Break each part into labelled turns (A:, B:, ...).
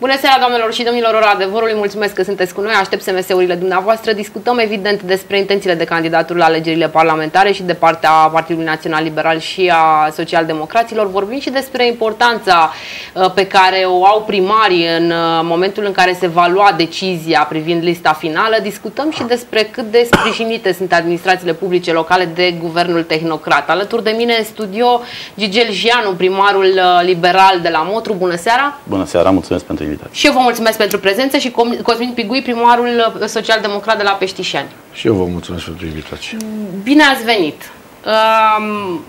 A: Bună seara, doamnelor și domnilor, ora adevărului. Mulțumesc că sunteți cu noi. Aștept SMS-urile dumneavoastră. Discutăm, evident, despre intențiile de candidaturi la alegerile parlamentare și de partea Partidului Național Liberal și a Socialdemocraților. Vorbim și despre importanța uh, pe care o au primarii în uh, momentul în care se va lua decizia privind lista finală. Discutăm și despre cât de sprijinite sunt administrațiile publice locale de guvernul tehnocrat. Alături de mine în studio Gigel Jianu, primarul uh, liberal de la Motru. Bună seara!
B: Bună seara, mulțumesc pentru invitație.
A: Și eu vă mulțumesc pentru prezență și Cosmin Pigui, primarul social-democrat de la Peștișani.
C: Și eu vă mulțumesc pentru invitație.
A: Bine ați venit! Um,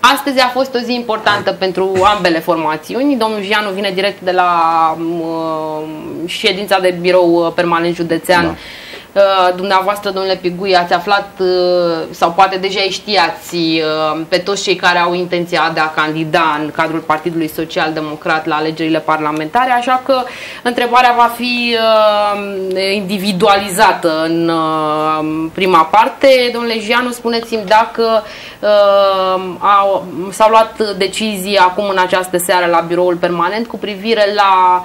A: astăzi a fost o zi importantă pentru ambele formațiuni. Domnul Jianu vine direct de la um, ședința de birou permanent județean da Uh, dumneavoastră, domnule Pigui, ați aflat uh, sau poate deja știați uh, pe toți cei care au intenția de a candida în cadrul Partidului Social Democrat la alegerile parlamentare, așa că întrebarea va fi individualizată în prima parte. Domnule Jianu, spuneți-mi dacă s-au luat decizii acum în această seară la biroul permanent cu privire la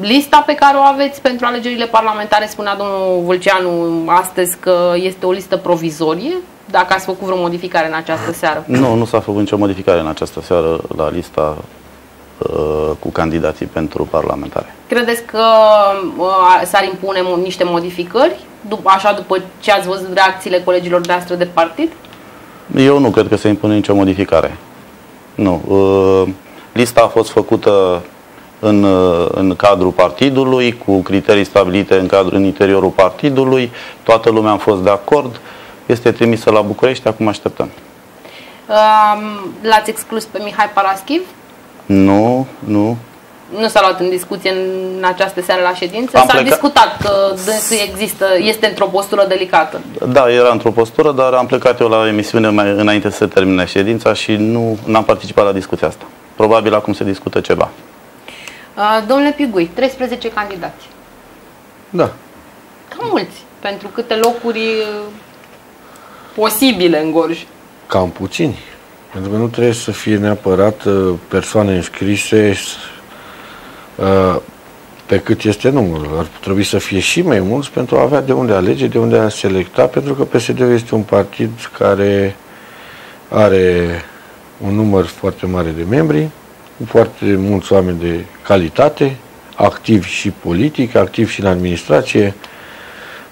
A: lista pe care o aveți pentru alegerile parlamentare, spunea domnul Vulceanu astăzi că este o listă provizorie? Dacă ați făcut vreo modificare în această seară?
B: Nu, nu s-a făcut nicio modificare în această seară la lista uh, cu candidații pentru parlamentare.
A: Credeți că uh, s-ar impune niște modificări, după, așa după ce ați văzut reacțiile colegilor de de partid?
B: Eu nu cred că se impune nicio modificare. Nu. Uh, lista a fost făcută în, în cadrul partidului, cu criterii stabilite în, cadrul, în interiorul partidului. Toată lumea a fost de acord. Este trimisă la București, acum așteptăm.
A: Um, L-ați exclus pe Mihai Paraschiv?
B: Nu, nu.
A: Nu s-a luat în discuție în această seară la ședință? S-a discutat că dânsul există, este într-o postură delicată.
B: Da, era într-o postură, dar am plecat eu la emisiune mai înainte să se termine ședința și nu am participat la discuția asta. Probabil acum se discută ceva.
A: Uh, domnule Pigui, 13 candidați.
C: Da.
A: Cam mulți. Pentru câte locuri uh, posibile în Gorj.
C: Cam puțini. Pentru că nu trebuie să fie neapărat uh, persoane înscrise pe cât este numărul. Ar trebui să fie și mai mulți pentru a avea de unde alege, de unde a selecta, pentru că PSD-ul este un partid care are un număr foarte mare de membri, cu foarte mulți oameni de calitate, activi și politic, activi și în administrație.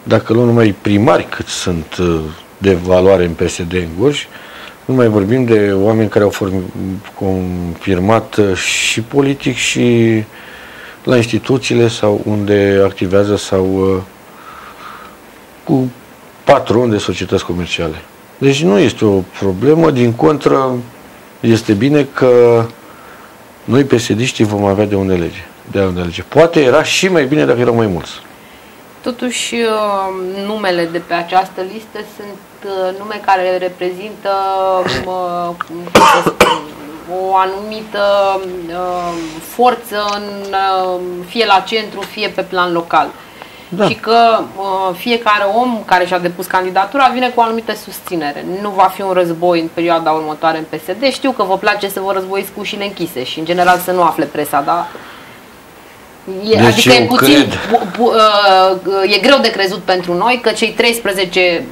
C: Dacă luăm numai primari cât sunt uh, de valoare în PSD în Gorj, nu mai vorbim de oameni care au confirmat uh, și politic și la instituțiile sau unde activează sau uh, cu patron de societăți comerciale. Deci nu este o problemă, din contră este bine că noi, psd vom avea de unde lege. De unde lege. Poate era și mai bine dacă erau mai mulți.
A: Totuși, uh, numele de pe această listă sunt uh, nume care reprezintă uh, o anumită forță în, fie la centru, fie pe plan local da. și că uh, fiecare om care și-a depus candidatura vine cu o anumită susținere. Nu va fi un război în perioada următoare în PSD. Știu că vă place să vă războiți cu ușile închise și în general să nu afle presa, dar E, deci adică e puțin, cred... uh, e greu de crezut pentru noi că cei 13,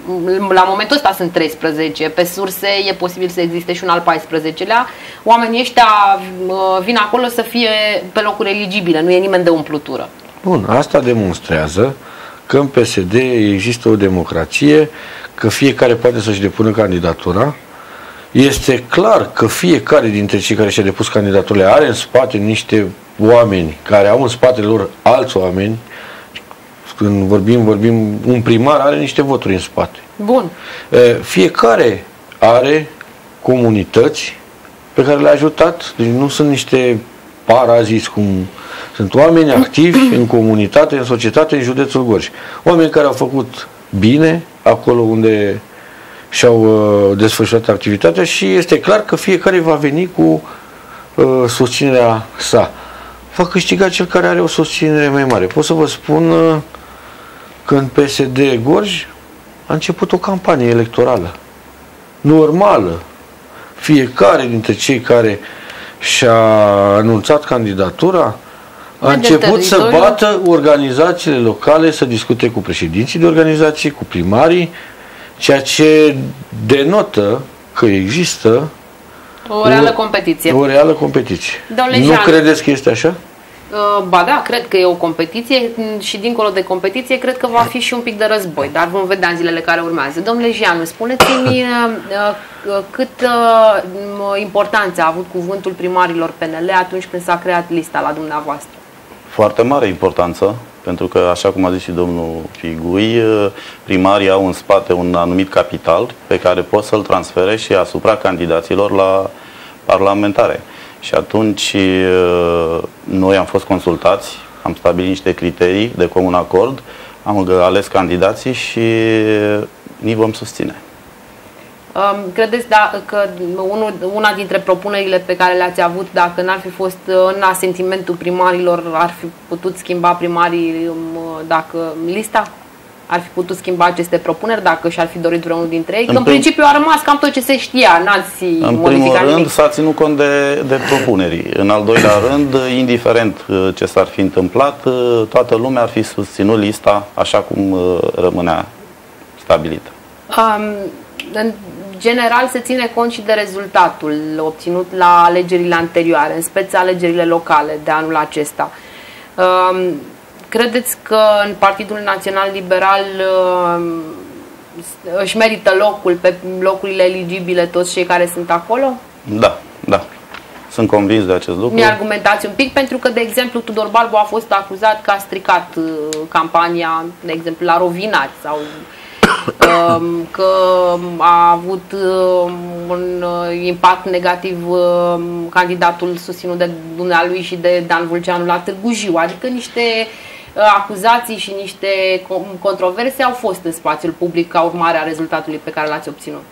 A: la momentul ăsta sunt 13, pe surse e posibil să existe și un al 14-lea, oamenii ăștia uh, vin acolo să fie pe locuri eligibile, nu e nimeni de umplutură.
C: Bun, asta demonstrează că în PSD există o democrație, că fiecare poate să-și depună candidatura. Este clar că fiecare dintre cei care și-a depus candidaturile are în spate niște oameni care au în spatele lor alți oameni. Când vorbim, vorbim, un primar are niște voturi în spate.
A: Bun.
C: Fiecare are comunități pe care le-a ajutat. Deci nu sunt niște paraziți, cum sunt oameni activi în comunitate, în societate, în județul Gorj. Oameni care au făcut bine acolo unde și-au uh, desfășurat activitatea și este clar că fiecare va veni cu uh, susținerea sa. Va câștiga cel care are o susținere mai mare. Pot să vă spun uh, că în PSD Gorj a început o campanie electorală normală. Fiecare dintre cei care și-a anunțat candidatura A început să bată organizațiile locale, să discute cu președinții de organizații, cu primarii, ceea ce denotă că există
A: o reală competiție.
C: O reală competiție. Nu credeți că este așa?
A: Uh, ba da, cred că e o competiție și dincolo de competiție cred că va fi și un pic de război, dar vom vedea în zilele care urmează. Domnule Jeanu, spuneți-mi uh, uh, cât importanță a avut cuvântul primarilor PNL atunci când s-a creat lista la dumneavoastră?
B: Foarte mare importanță, pentru că, așa cum a zis și domnul Figui, primarii au în spate un anumit capital pe care pot să-l transfere și asupra candidaților la parlamentare. Și atunci noi am fost consultați, am stabilit niște criterii de comun acord, am ales candidații și ni vom susține.
A: Credeți da, că unul, una dintre propunerile pe care le-ați avut, dacă n-ar fi fost în asentimentul primarilor, ar fi putut schimba primarii dacă lista? ar fi putut schimba aceste propuneri dacă și-ar fi dorit vreunul dintre ei? În că în principiu a rămas cam tot ce se știa, n-ați
B: În primul rând s-a ținut cont de, de propuneri. În al doilea rând, indiferent uh, ce s-ar fi întâmplat, uh, toată lumea ar fi susținut lista așa cum uh, rămânea stabilită. Um,
A: în general se ține cont și de rezultatul obținut la alegerile anterioare, în speță alegerile locale de anul acesta. Um, Credeți că în Partidul Național Liberal uh, își merită locul pe locurile eligibile toți cei care sunt acolo?
B: Da, da. Sunt convins de acest lucru.
A: Mi-argumentați un pic, pentru că, de exemplu, Tudor Barbu a fost acuzat că a stricat uh, campania, de exemplu, la Rovinați sau uh, că a avut uh, un uh, impact negativ uh, candidatul susținut de dumnealui și de Dan Vulceanu la Târgu Jiu, adică niște uh, Uh, acuzații și niște controverse au fost în spațiul public ca urmare a rezultatului pe care l-ați obținut.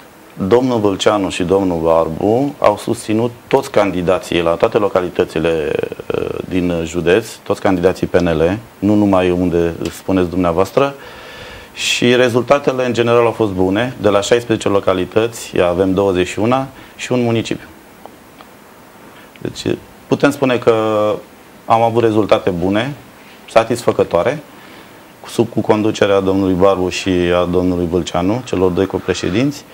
B: Domnul Vâlceanu și domnul Barbu au susținut toți candidații la toate localitățile uh, din județ, toți candidații PNL, nu numai unde spuneți dumneavoastră, și rezultatele în general au fost bune. De la 16 localități avem 21 și un municipiu. Deci putem spune că am avut rezultate bune, satisfăcătoare, sub cu conducerea domnului Barbu și a domnului Vâlceanu, celor doi copreședinți,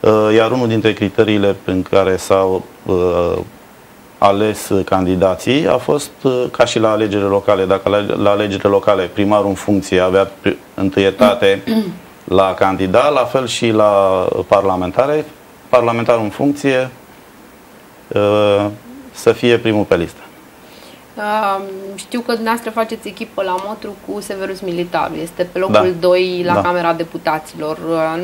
B: uh, iar unul dintre criteriile prin care s-au uh, ales candidații a fost uh, ca și la alegerile locale. Dacă la alegerile locale primarul în funcție avea întâietate la candidat, la fel și la parlamentare, parlamentarul în funcție să fie primul pe listă.
A: Uh, știu că dumneavoastră faceți echipă la Motru cu Severus Militaru. Este pe locul da. 2 la da. Camera Deputaților. Uh,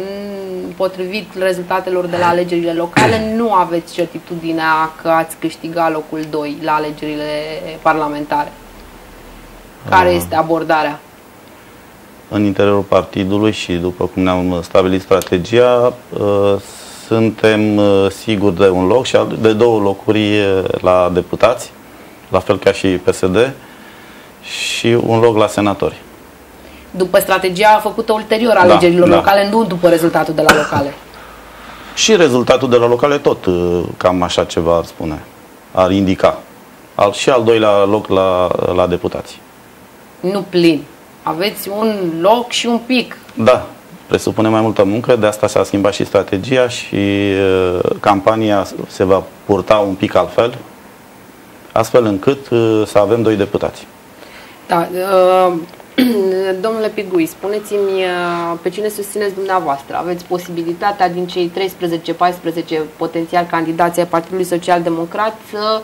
A: potrivit rezultatelor de la alegerile locale, nu aveți certitudinea că ați câștigat locul 2 la alegerile parlamentare. Care uh. este abordarea?
B: În interiorul partidului și după cum ne-am stabilit strategia, uh, suntem uh, siguri de un loc și de două locuri uh, la deputați la fel ca și PSD, și un loc la senatori.
A: După strategia făcută ulterior da, alegerilor da, locale, da. nu după rezultatul de la locale.
B: Și rezultatul de la locale tot uh, cam așa ceva ar spune, ar indica. Al, și al doilea loc la, la deputați.
A: Nu plin. Aveți un loc și un pic.
B: Da, presupune mai multă muncă, de asta s-a schimbat și strategia și uh, campania se va purta un pic altfel, astfel încât uh, să avem doi deputați.
A: Da, uh, domnule Pigui, spuneți-mi uh, pe cine susțineți dumneavoastră. Aveți posibilitatea din cei 13-14 potențial candidați ai Partidului Social Democrat să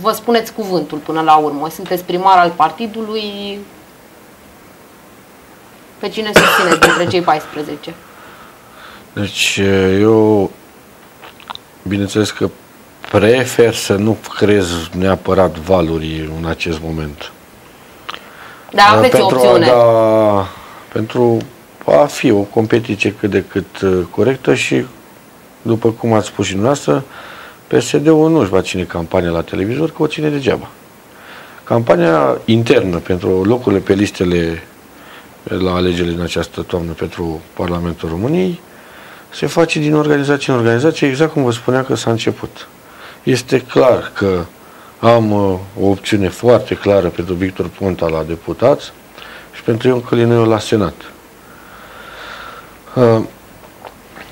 A: vă spuneți cuvântul până la urmă. Sunteți primar al partidului. Pe cine susțineți dintre cei 14?
C: Deci eu, bineînțeles că prefer să nu creez neapărat valuri în acest moment.
A: Da, aveți pentru o opțiune. A da,
C: pentru a fi o competiție cât de cât uh, corectă și, după cum ați spus și dumneavoastră, PSD-ul nu își va ține campania la televizor, că o ține degeaba. Campania internă pentru locurile pe listele la alegerile în această toamnă pentru Parlamentul României se face din organizație în organizație, exact cum vă spunea că s-a început. Este clar că Am uh, o opțiune foarte clară pentru Victor Ponta la deputați și pentru Ion Călineu la Senat. Uh,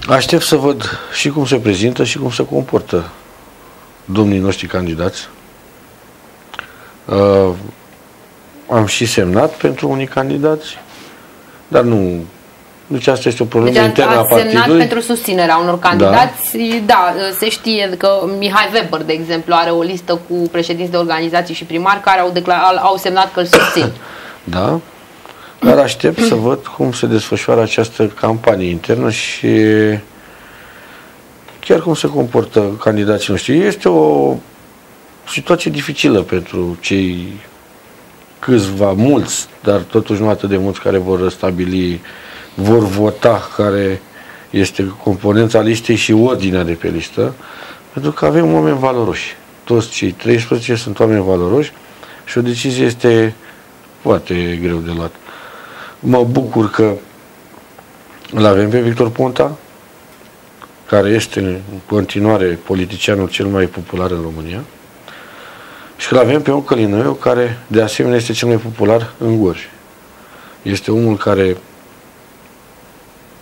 C: aștept să văd și cum se prezintă și cum se comportă domnii noștri candidați. Uh, am și semnat pentru unii candidați, dar nu deci asta este o problemă deci internă a partidului. semnat
A: pentru susținerea unor candidați. Da. da, se știe că Mihai Weber, de exemplu, are o listă cu președinți de organizații și primari care au, declar, au semnat că îl susțin.
C: Da, dar aștept să văd cum se desfășoară această campanie internă și chiar cum se comportă candidații noștri. Este o situație dificilă pentru cei câțiva, mulți, dar totuși nu atât de mulți care vor stabili vor vota care este componența listei și ordinea de pe listă, pentru că avem oameni valoroși. Toți cei 13 sunt oameni valoroși și o decizie este foarte greu de luat. Mă bucur că îl avem pe Victor Ponta, care este în continuare politicianul cel mai popular în România, și că îl avem pe un Călinăiu, care de asemenea este cel mai popular în Gorj. Este omul care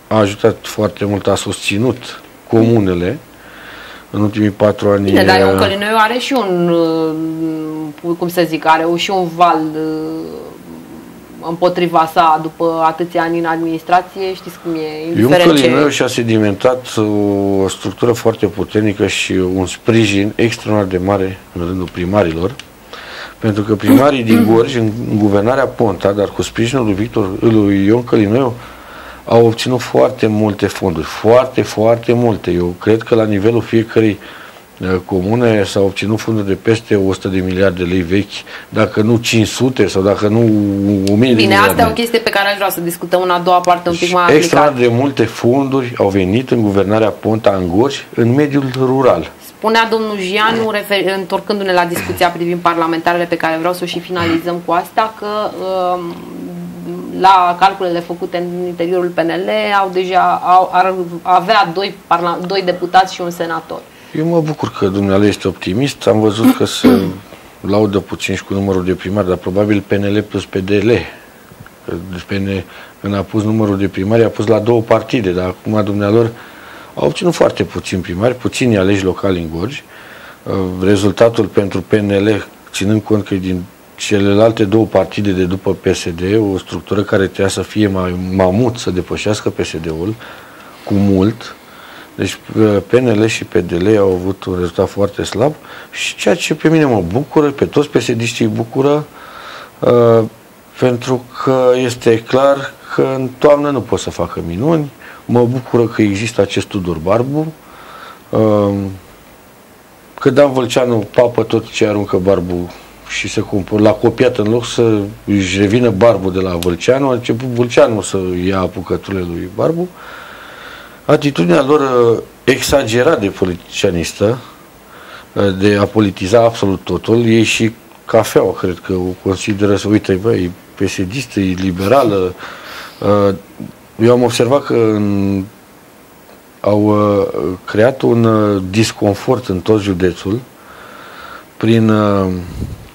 C: a ajutat foarte mult, a susținut comunele în ultimii patru ani.
A: Bine, dar Ion Călinăiu are și un, uh, cum să zic, are și un val uh, împotriva sa după atâția ani în administrație, știți cum e,
C: Ion Călinăiu și-a sedimentat o structură foarte puternică și un sprijin extraordinar de mare în rândul primarilor, pentru că primarii din Gorj, în guvernarea Ponta, dar cu sprijinul lui Victor, lui Ion Călinăiu, au obținut foarte multe fonduri, foarte, foarte multe. Eu cred că la nivelul fiecărei uh, comune s-au obținut fonduri de peste 100 de miliarde de lei vechi, dacă nu 500 sau dacă nu 1000
A: Bine, asta e o chestie pe care aș vrea să discutăm în a doua parte un pic mai
C: Extra de multe fonduri au venit în guvernarea Ponta Angori în mediul rural.
A: Spunea domnul Gianu, întorcându-ne la discuția privind parlamentarele pe care vreau să o și finalizăm cu asta, că uh, la calculele făcute în interiorul PNL au deja au, ar avea doi, parla, doi deputați și un senator.
C: Eu mă bucur că dumneavoastră este optimist. Am văzut că se laudă puțin și cu numărul de primari, dar probabil PNL plus PDL. PNL, când a pus numărul de primari, a pus la două partide, dar acum dumnealor au obținut foarte puțin primari, puțini aleși locali în Gorj. Rezultatul pentru PNL, ținând cont că e din celelalte două partide de după PSD, o structură care trebuia să fie mai mamut, să depășească PSD-ul cu mult. Deci PNL și PDL au avut un rezultat foarte slab și ceea ce pe mine mă bucură, pe toți psd îi bucură, uh, pentru că este clar că în toamnă nu pot să facă minuni. Mă bucură că există acest Tudor Barbu, uh, că Dan Vălceanu papă tot ce aruncă Barbu și se compor, l-a copiat în loc să își revină Barbu de la Vâlceanu, a început Vâlceanu să ia apucăturile lui Barbu. Atitudinea lor uh, exagerat de politicianistă, uh, de a politiza absolut totul, ei și cafeaua, cred că o consideră să, uite, băi, e pesedistă, e liberală. Uh, eu am observat că în, au creat un disconfort în tot județul prin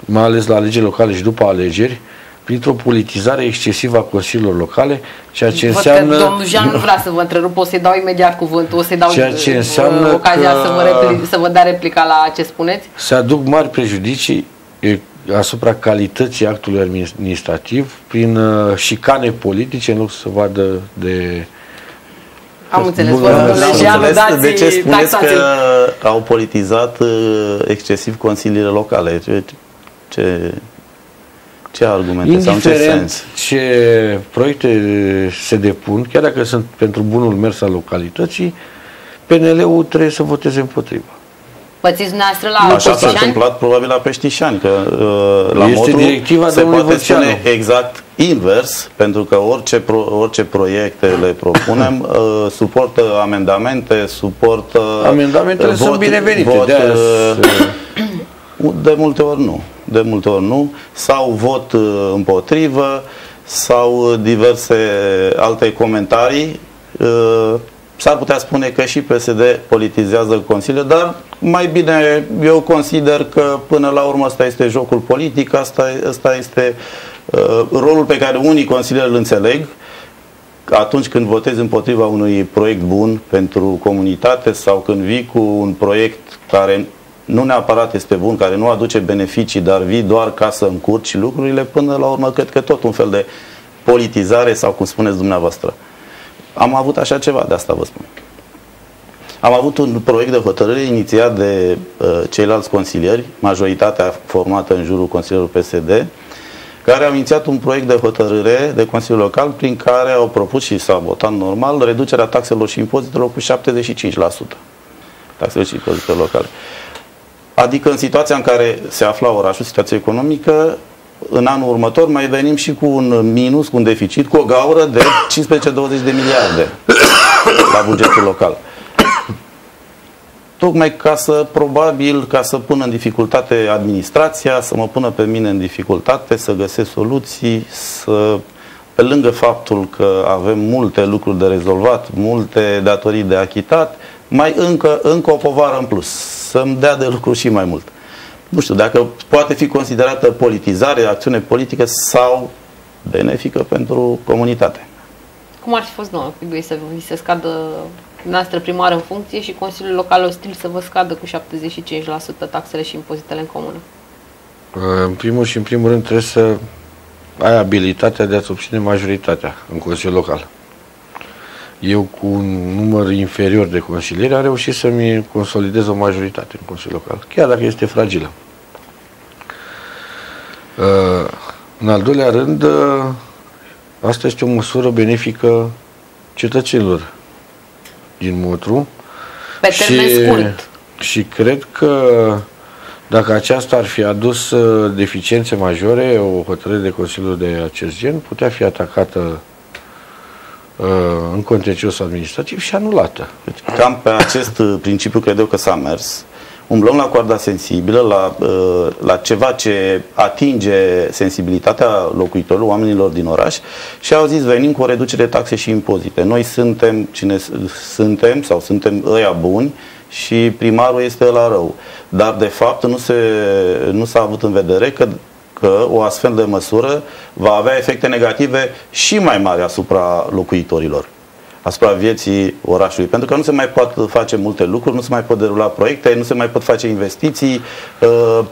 C: mai ales la alegeri locale și după alegeri, printr-o politizare excesivă a consiliilor locale, ceea ce Văd înseamnă...
A: Că domnul Jean nu vrea să vă întrerup, o să-i dau imediat cuvântul, o să-i dau
C: ceea ce înseamnă
A: uh, ocazia că... să, vă repli, să vă dea replica la ce spuneți.
C: Se aduc mari prejudicii asupra calității actului administrativ prin uh, șicane politice, în loc să vadă de
A: am înțeles. Bun, am înțeles
B: de ce spuneți taxații. că au politizat uh, excesiv consiliile locale? Ce, ce, ce argumente sau în ce sens?
C: ce proiecte se depun, chiar dacă sunt pentru bunul mers al localității, PNL-ul trebuie să voteze împotriva.
A: Pățiți dumneavoastră la
B: Așa s-a întâmplat probabil la Peștișani, că uh, la
C: este Motru directiva
B: se poate spune exact invers, pentru că orice, pro, orice proiecte le propunem uh, suportă amendamente, suportă
C: Amendamentele vot, sunt binevenite, vot, de,
B: uh, de multe ori nu de multe ori nu, sau vot uh, împotrivă, sau diverse alte comentarii uh, S-ar putea spune că și PSD politizează Consiliul, dar mai bine eu consider că până la urmă asta este jocul politic, asta, asta este uh, rolul pe care unii consilieri îl înțeleg atunci când votezi împotriva unui proiect bun pentru comunitate sau când vii cu un proiect care nu neapărat este bun, care nu aduce beneficii, dar vii doar ca să încurci lucrurile, până la urmă cred că tot un fel de politizare sau cum spuneți dumneavoastră. Am avut așa ceva, de asta vă spun. Am avut un proiect de hotărâre inițiat de uh, ceilalți consilieri, majoritatea formată în jurul Consiliului PSD, care au inițiat un proiect de hotărâre de Consiliul Local prin care au propus și s-a votat normal reducerea taxelor și impozitelor cu 75%. Taxele și impozitele locale. Adică în situația în care se afla orașul, situația economică, în anul următor mai venim și cu un minus, cu un deficit, cu o gaură de 15-20 de miliarde la bugetul local. Tocmai ca să, probabil, ca să pună în dificultate administrația, să mă pună pe mine în dificultate, să găsesc soluții, să, pe lângă faptul că avem multe lucruri de rezolvat, multe datorii de achitat, mai încă, încă o povară în plus, să-mi dea de lucru și mai mult nu știu, dacă poate fi considerată politizare, acțiune politică sau benefică pentru comunitate.
A: Cum ar fi fost, nu, să vi se scadă noastră primară în funcție și Consiliul Local Ostil să vă scadă cu 75% taxele și impozitele în comună?
C: În primul și în primul rând trebuie să ai abilitatea de a-ți obține majoritatea în Consiliul Local. Eu cu un număr inferior de consilieri am reușit să-mi consolidez o majoritate în Consiliul Local, chiar dacă este fragilă. Uh, în al doilea rând, uh, asta este o măsură benefică cetățenilor din Motru.
A: Pe termen și, scurt.
C: Și cred că dacă aceasta ar fi adus uh, deficiențe majore, o hotărâre de Consiliul de acest gen putea fi atacată în contencios administrativ și anulată.
B: Cam pe acest principiu cred eu că s-a mers umblăm la coarda sensibilă, la, uh, la ceva ce atinge sensibilitatea locuitorilor, oamenilor din oraș și au zis venim cu o reducere de taxe și impozite. Noi suntem cine suntem sau suntem ăia buni și primarul este la rău. Dar de fapt nu, se, nu s-a avut în vedere că că o astfel de măsură va avea efecte negative și mai mari asupra locuitorilor asupra vieții orașului. Pentru că nu se mai pot face multe lucruri, nu se mai pot derula proiecte, nu se mai pot face investiții, uh,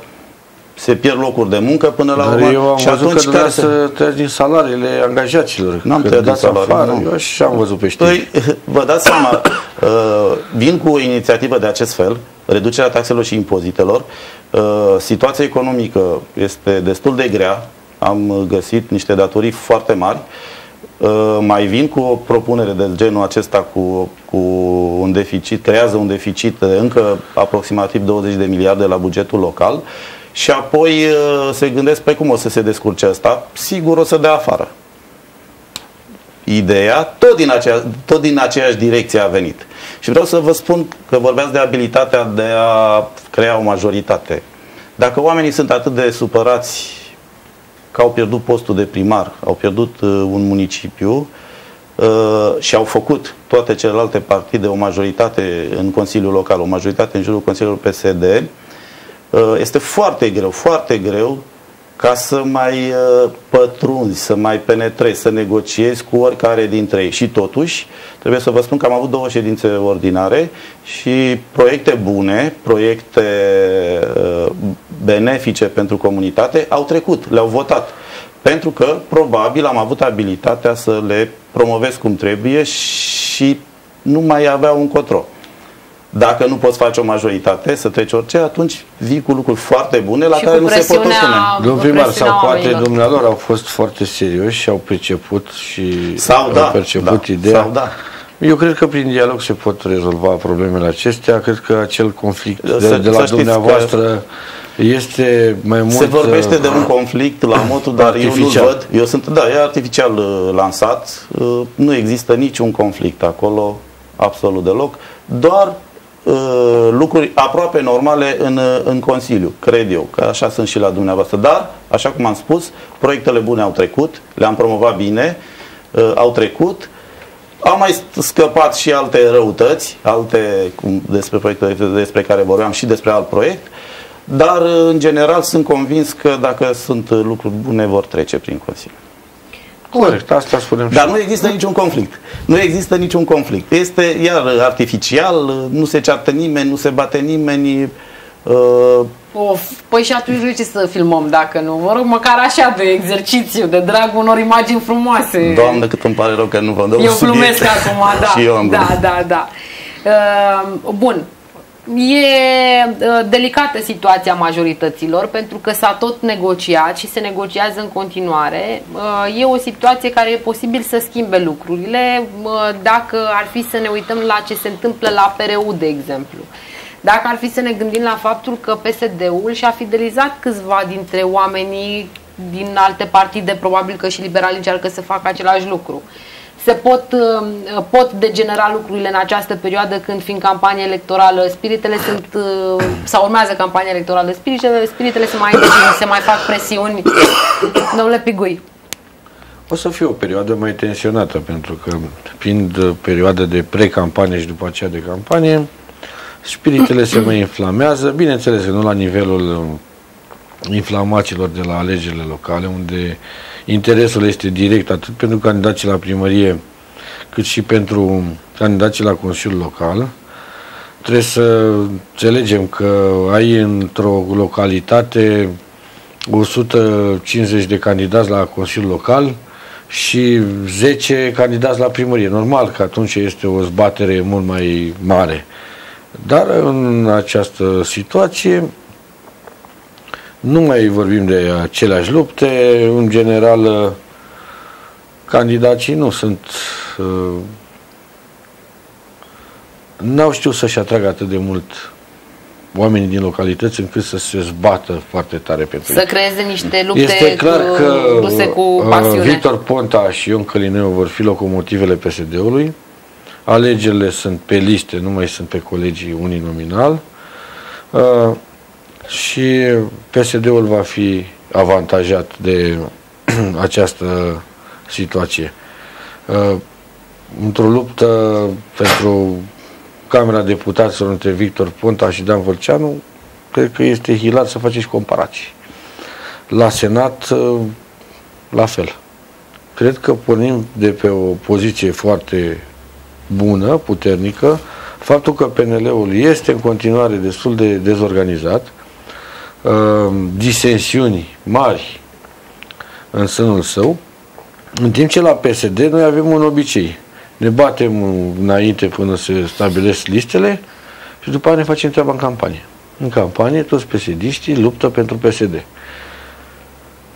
B: se pierd locuri de muncă până la urmă.
C: eu am și văzut atunci că care să tăiați din salariile angajaților.
B: N-am tăiat din salarii, afară,
C: nu. Eu și am văzut pe știri.
B: Păi, vă dați seama, uh, vin cu o inițiativă de acest fel, reducerea taxelor și impozitelor. Uh, situația economică este destul de grea, am găsit niște datorii foarte mari. Uh, mai vin cu o propunere de genul acesta cu, cu un deficit, creează un deficit de încă aproximativ 20 de miliarde la bugetul local și apoi uh, se gândesc pe cum o să se descurce asta. Sigur o să dea afară. Ideea tot din, acea, tot din aceeași direcție a venit. Și vreau să vă spun că vorbeați de abilitatea de a crea o majoritate. Dacă oamenii sunt atât de supărați că au pierdut postul de primar, au pierdut uh, un municipiu uh, și au făcut toate celelalte partide o majoritate în Consiliul Local, o majoritate în jurul Consiliului PSD, uh, este foarte greu, foarte greu ca să mai uh, pătrunzi, să mai penetrezi, să negociezi cu oricare dintre ei. Și totuși, trebuie să vă spun că am avut două ședințe ordinare și proiecte bune, proiecte uh, benefice pentru comunitate au trecut, le-au votat. Pentru că probabil am avut abilitatea să le promovez cum trebuie și nu mai aveau un control. Dacă nu poți face o majoritate, să treci orice, atunci vii cu lucruri foarte bune la și care nu se pot opune.
C: Domnul primar, sau poate dumnealor au fost foarte serioși și au priceput și
B: sau
C: au
B: da,
C: perceput
B: da,
C: ideea.
B: Sau da.
C: Eu cred că prin dialog se pot rezolva problemele acestea. Cred că acel conflict de, să, de la dumneavoastră este mai mult... Se
B: vorbește de un conflict la modul, dar artificial. eu nu văd. Eu sunt, da, e artificial uh, lansat. Uh, nu există niciun conflict acolo, absolut deloc. Doar Uh, lucruri aproape normale în, uh, în Consiliu, cred eu, că așa sunt și la dumneavoastră. Dar, așa cum am spus, proiectele bune au trecut, le-am promovat bine, uh, au trecut. Au mai scăpat și alte răutăți, alte cum, despre proiecte despre care vorbeam și despre alt proiect, dar în general sunt convins că dacă sunt lucruri bune vor trece prin Consiliu.
C: Corect, asta spunem
B: Dar nu există niciun conflict. Nu există niciun conflict. Este iar artificial, nu se ceartă nimeni, nu se bate nimeni. Uh,
A: Of, păi și atunci de ce să filmăm dacă nu? Vă rog, măcar așa de exercițiu, de drag unor imagini frumoase.
B: Doamne, cât îmi pare rău că nu vă dau
A: Eu glumesc acum, da.
B: și eu am
A: da,
B: glumit.
A: da, da. Uh, bun. E uh, delicată situația majorităților pentru că s-a tot negociat și se negociază în continuare. Uh, e o situație care e posibil să schimbe lucrurile uh, dacă ar fi să ne uităm la ce se întâmplă la PRU, de exemplu. Dacă ar fi să ne gândim la faptul că PSD-ul și-a fidelizat câțiva dintre oamenii din alte partide, probabil că și liberalii încearcă să facă același lucru. Se pot, uh, pot degenera lucrurile în această perioadă când fiind campanie electorală, spiritele sunt, uh, sau urmează campania electorală, spiritele, spiritele se mai devin, se mai fac presiuni. Domnule Pigui,
C: O să fie o perioadă mai tensionată, pentru că fiind uh, perioada de pre-campanie și după aceea de campanie, spiritele se mai inflamează, bineînțeles nu la nivelul uh, inflamațiilor de la alegerile locale, unde interesul este direct atât pentru candidații la primărie, cât și pentru candidații la Consiliul Local. Trebuie să înțelegem că ai într-o localitate 150 de candidați la Consiliul Local și 10 candidați la primărie. Normal că atunci este o zbatere mult mai mare. Dar în această situație nu mai vorbim de aceleași lupte. În general, candidații nu sunt uh, n-au știut să-și atragă atât de mult oamenii din localități încât să se zbată foarte tare pentru
A: să
C: ei.
A: creeze niște lupte
C: Este clar
A: cu,
C: că
A: duse cu
C: uh,
A: pasiune.
C: Victor Ponta și Ion Călineu vor fi locomotivele PSD-ului. Alegerile sunt pe liste, nu mai sunt pe colegii uninominal. Uh, și PSD-ul va fi avantajat de această situație. Uh, într-o luptă pentru Camera Deputaților între Victor Ponta și Dan Vâlceanu, cred că este hilat să faceți comparații. La Senat, uh, la fel. Cred că pornim de pe o poziție foarte bună, puternică, faptul că PNL-ul este în continuare destul de dezorganizat, uh, disensiuni mari în sânul său, în timp ce la PSD noi avem un obicei. Ne batem înainte până se stabilesc listele și după aia ne facem treaba în campanie. În campanie toți psd luptă pentru PSD.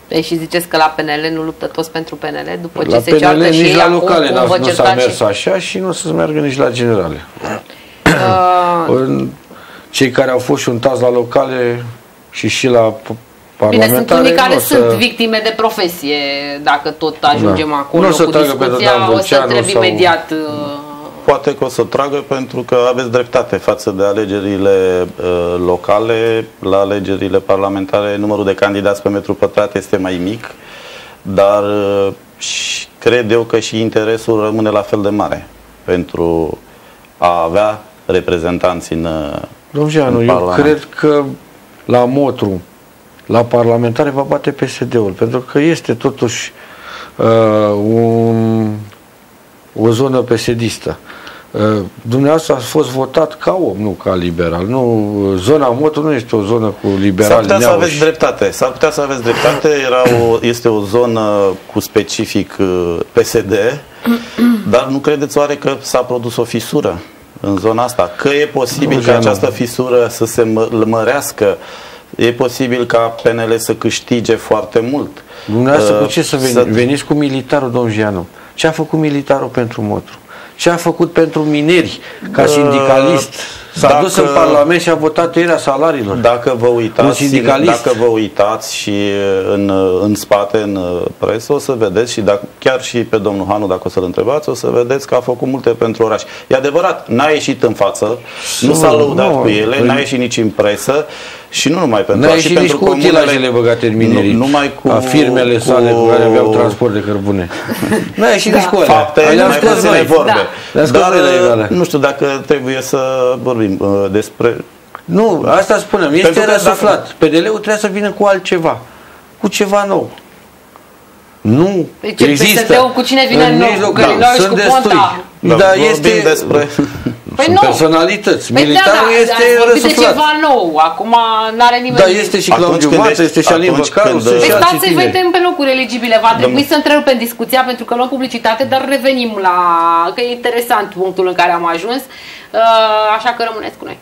A: Ei, și ziceți că la PNL nu luptă toți pentru PNL după ce
C: La
A: se ceartă
C: PNL
A: și
C: nici
A: ei
C: la
A: acum,
C: locale
A: cum
C: n-a-
A: vă
C: nu s-a
A: certați
C: mers
A: și-
C: așa și nu o să se meargă nici la generale.
A: Uh,
C: În- Cei care au fost șuntați la locale și și la p-
A: Bine, sunt
C: parlamentare
A: unii care
C: nu o
A: sunt
C: să...
A: victime de profesie, dacă tot ajungem
C: Da.
A: acolo
C: Nu o să
A: cu
C: tragă pentru
A: discuția,
C: Dan
A: o să
C: Vâlceanu
A: trebuie
C: sau-
A: imediat... uh,
B: Poate că o să tragă pentru că aveți dreptate față de alegerile uh, locale. La alegerile parlamentare numărul de candidați pe metru pătrat este mai mic, dar uh, și cred eu că și interesul rămâne la fel de mare pentru a avea reprezentanți în, uh,
C: Domnul Jeanu,
B: în
C: eu
B: Parlament.
C: cred că la Motru, la parlamentare va bate PSD-ul, pentru că este totuși uh, un, o zonă PSD-istă. Uh, dumneavoastră a fost votat ca om, nu ca liberal. Nu, zona Motru nu este o zonă cu
B: S-ar
C: liberali
B: putea să
C: neauși.
B: aveți dreptate. S-ar putea să aveți dreptate. Era o, este o zonă cu specific uh, PSD, dar nu credeți oare că s-a produs o fisură în zona asta? Că e posibil
C: Nu,
B: ca
C: nu.
B: această fisură să se mă, mărească? E posibil ca PNL să câștige foarte mult?
C: Dumneavoastră
B: Uh,
C: cu ce să veni, veniți cu militarul, domnul Gianu? Ce a făcut militarul pentru Motru? Ce a făcut pentru mineri, ca
B: Uh,
C: sindicalist? S-a dacă, dus în Parlament și a votat tăierea salariilor.
B: Dacă vă uitați, dacă vă uitați și în, în spate, în presă, o să vedeți și dacă, chiar și pe domnul Hanu, dacă o să-l întrebați, o să vedeți că a făcut multe pentru oraș. E adevărat, n-a ieșit în față, nu s-a lăudat nu, cu ele, n-a ieșit nici în presă și nu numai pentru
C: N-a și pentru cu utilajele băgate în minerii, nu, numai cu, a firmele cu, sale cu care aveau transport de cărbune.
B: N-a ieșit da. nici cu alea. Fapte, mai puține vorbe. Da. Dar, nu știu dacă trebuie să vorbim uh, despre...
C: Nu, asta spunem, este răsuflat. PDL-ul trebuie să vină cu altceva, cu ceva nou. Nu
A: deci există. cu cine vine în nou? Că da, sunt
C: cu destui. Da, dar este despre... Păi sunt nu. personalități. Păi Militarul da, da, este răsuflat.
A: de ceva nou. Acum nu are nimeni...
C: Da, este și Claudiu Mață, este și Alin Văcaru, sunt și
A: alții să vedem pe locuri eligibile. Va trebui să întrerupem discuția pentru că luăm publicitate, dar revenim la... că e interesant punctul în care am ajuns. Uh, așa că rămâneți cu noi.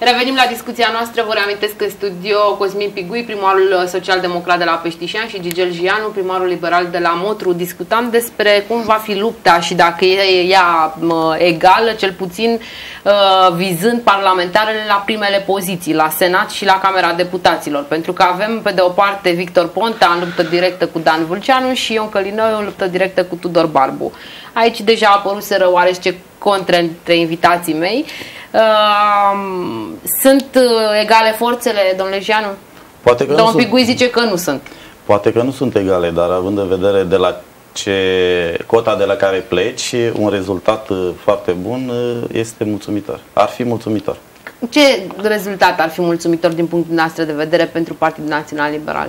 A: Revenim la discuția noastră. Vă reamintesc că în studio Cosmin Pigui, primarul social-democrat de la Peștișan și Gigel Gianu, primarul liberal de la Motru. Discutam despre cum va fi lupta și dacă e ea egală, cel puțin uh, vizând parlamentarele la primele poziții, la Senat și la Camera Deputaților. Pentru că avem pe de o parte Victor Ponta în luptă directă cu Dan Vulceanu și Ion Călinău în luptă directă cu Tudor Barbu. Aici deja a apărut oarește contra între invitații mei. Sunt uh, egale forțele, domnule Jeanu?
B: Poate că
A: Domnul Pigui zice că nu sunt.
B: Poate că nu sunt egale, dar având în vedere de la ce cota de la care pleci, un rezultat uh, foarte bun uh, este mulțumitor. Ar fi mulțumitor.
A: Ce rezultat ar fi mulțumitor din punctul nostru de vedere pentru Partidul Național Liberal?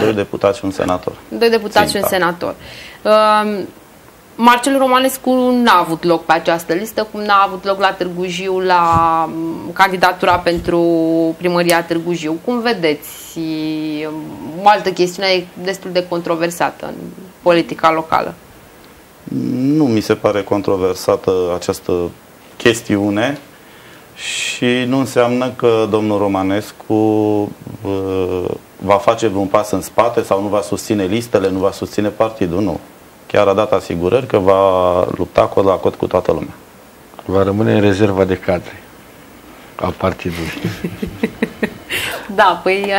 B: Doi deputați și un senator.
A: Doi deputați Sim, și un senator. Uh, Marcel Romanescu n-a avut loc pe această listă, cum n-a avut loc la Târgu Jiu, la mm, candidatura pentru primăria Târgu Jiu. Cum vedeți? O altă chestiune destul de controversată în politica locală.
B: Nu mi se pare controversată această chestiune și nu înseamnă că domnul Romanescu uh, va face un pas în spate sau nu va susține listele, nu va susține partidul, nu chiar a dat asigurări că va lupta cod la cod cu toată lumea.
C: Va rămâne în rezerva de cadre a partidului.
A: da, păi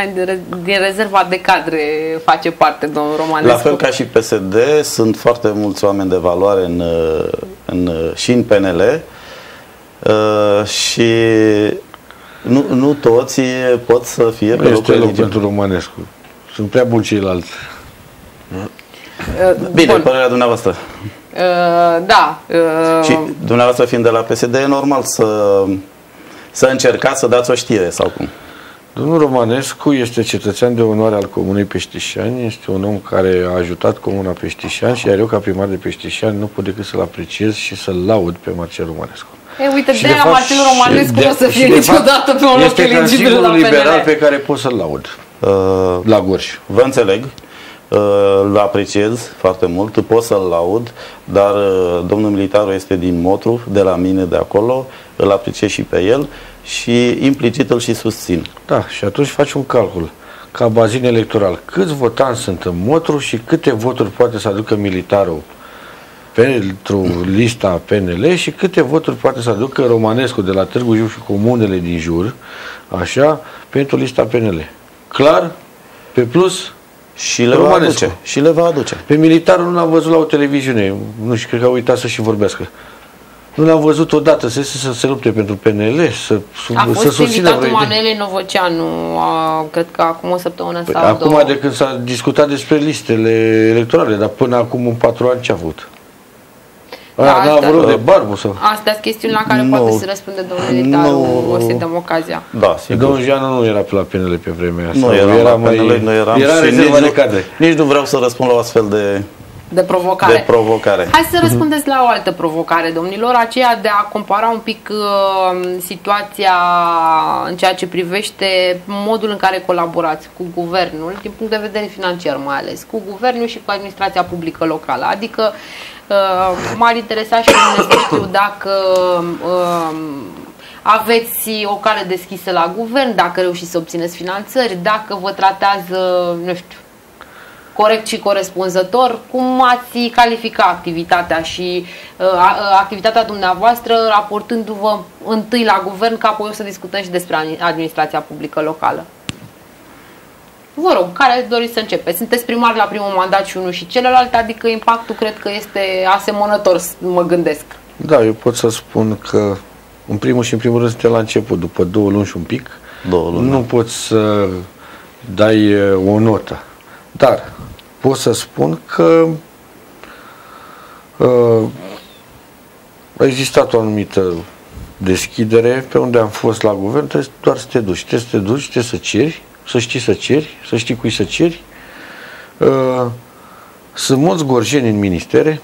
A: din rezerva de cadre face parte domnul Romanescu.
B: La fel ca și PSD, sunt foarte mulți oameni de valoare în, în, și în PNL uh, și nu, nu toți pot să fie
C: nu pe locul loc pentru Romanescu. Sunt prea buni ceilalți.
B: Uh, Bine, Bun. părerea dumneavoastră.
A: Uh, da.
B: Uh... Și dumneavoastră fiind de la PSD, e normal să, să încercați să dați o știre sau cum?
C: Domnul Romanescu este cetățean de onoare al Comunei Peștișani, este un om care a ajutat Comuna Peștișani și iar eu ca primar de Peștișani nu pot decât să-l apreciez și să-l laud pe Marcel Romanescu.
A: E, uite, și de, de la Marcel Romanescu nu o să fie niciodată pe un loc eligibil la PNL.
C: Este liberal pe care pot să-l laud. Uh, la Gorj.
B: Vă înțeleg. Îl apreciez foarte mult, pot să-l laud, dar uh, domnul militarul este din Motru, de la mine de acolo, îl apreciez și pe el și implicit îl și susțin.
C: Da, și atunci faci un calcul ca bazin electoral. Câți votanți sunt în Motru și câte voturi poate să aducă militarul pentru lista PNL și câte voturi poate să aducă Romanescu de la Târgu Jiu și comunele din jur, așa, pentru lista PNL. Clar, pe plus,
B: și le va aduce. Și le va aduce.
C: Pe militarul nu l-am văzut la o televiziune. Nu știu, cred că a uitat să și vorbească. Nu l-am văzut odată să, să, să se lupte pentru PNL, să,
A: a să fost invitatul Manele Novoceanu, a, cred că acum o săptămână păi, sau
C: Acum două. de când s-a discutat despre listele electorale, dar până acum în patru ani ce a avut? Da, da, asta, de barbu sau?
A: Astea sunt chestiuni la care nu, poate să răspunde domnul Militaru, nu, o să dăm ocazia.
B: Da, sigur.
C: Domnul Jeanu nu era pe la PNL pe vremea asta.
B: Nu era, era la mai, PNL, nu eram
C: era și nici, de cadre.
B: nici nu vreau să răspund la o astfel de
A: de provocare.
B: De provocare.
A: Hai să răspundeți la o altă provocare, domnilor, aceea de a compara un pic uh, situația în ceea ce privește modul în care colaborați cu guvernul, din punct de vedere financiar mai ales, cu guvernul și cu administrația publică locală. Adică uh, m-ar interesa și mine să știu dacă uh, aveți o cale deschisă la guvern, dacă reușiți să obțineți finanțări, dacă vă tratează, nu știu, corect și corespunzător. Cum ați califica activitatea și uh, activitatea dumneavoastră raportându-vă întâi la guvern, ca apoi o să discutăm și despre administrația publică locală? Vă rog, care doriți să începeți? Sunteți primar la primul mandat și unul și celălalt, adică impactul cred că este asemănător, mă gândesc.
C: Da, eu pot să spun că în primul și în primul rând suntem la început, după două luni și un pic.
B: Două luni.
C: Nu da. poți să dai o notă. Dar pot să spun că uh, a existat o anumită deschidere pe unde am fost la guvern, trebuie doar să te duci. Trebuie să te duci, trebuie să ceri, să știi să ceri, să știi cui să ceri. Uh, sunt mulți gorjeni în ministere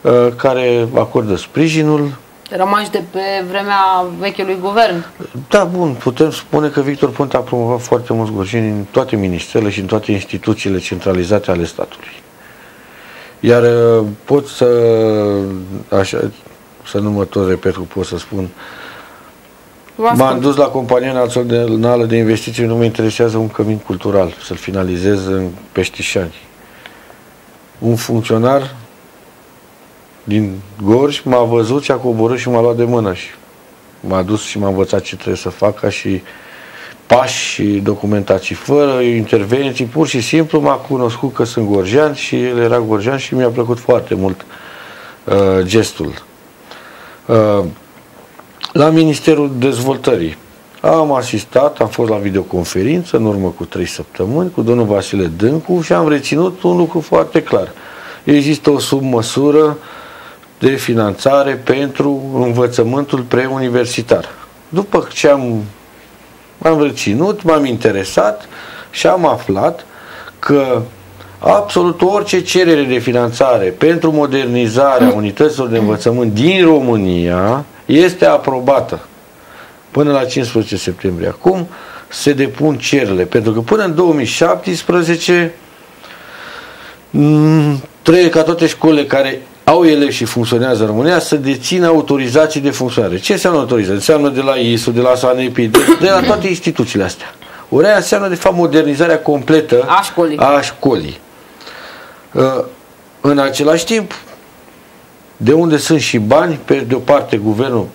C: uh, care acordă sprijinul,
A: Rămași de pe vremea vechiului guvern.
C: Da, bun, putem spune că Victor Ponta a promovat foarte mulți gorjeni în toate ministerele și în toate instituțiile centralizate ale statului. Iar uh, pot să, așa, să nu mă tot repet cum pot să spun, M-am dus la compania națională de investiții, nu mă interesează un cămin cultural, să-l finalizez în Peștișani. Un funcționar din Gorj m-a văzut și a coborât și m-a luat de mână și m-a dus și m-a învățat ce trebuie să fac ca și pași și documentații fără intervenții, pur și simplu m-a cunoscut că sunt gorjean și el era gorjean și mi-a plăcut foarte mult uh, gestul. Uh, la Ministerul Dezvoltării am asistat, am fost la videoconferință în urmă cu trei săptămâni cu domnul Vasile Dâncu și am reținut un lucru foarte clar. Există o submăsură uh, de finanțare pentru învățământul preuniversitar. După ce am, am reținut, m-am interesat și am aflat că absolut orice cerere de finanțare pentru modernizarea unităților de învățământ din România este aprobată până la 15 septembrie. Acum se depun cererile, pentru că până în 2017 trebuie ca toate școlile care au elevi și funcționează în România să dețină autorizații de funcționare. Ce înseamnă autorizație? Înseamnă de la ISU, de la SANEPI, de, de la toate instituțiile astea. Ori aia înseamnă, de fapt, modernizarea completă
A: a școlii.
C: A școlii. Uh, în același timp, de unde sunt și bani, pe de o parte, guvernul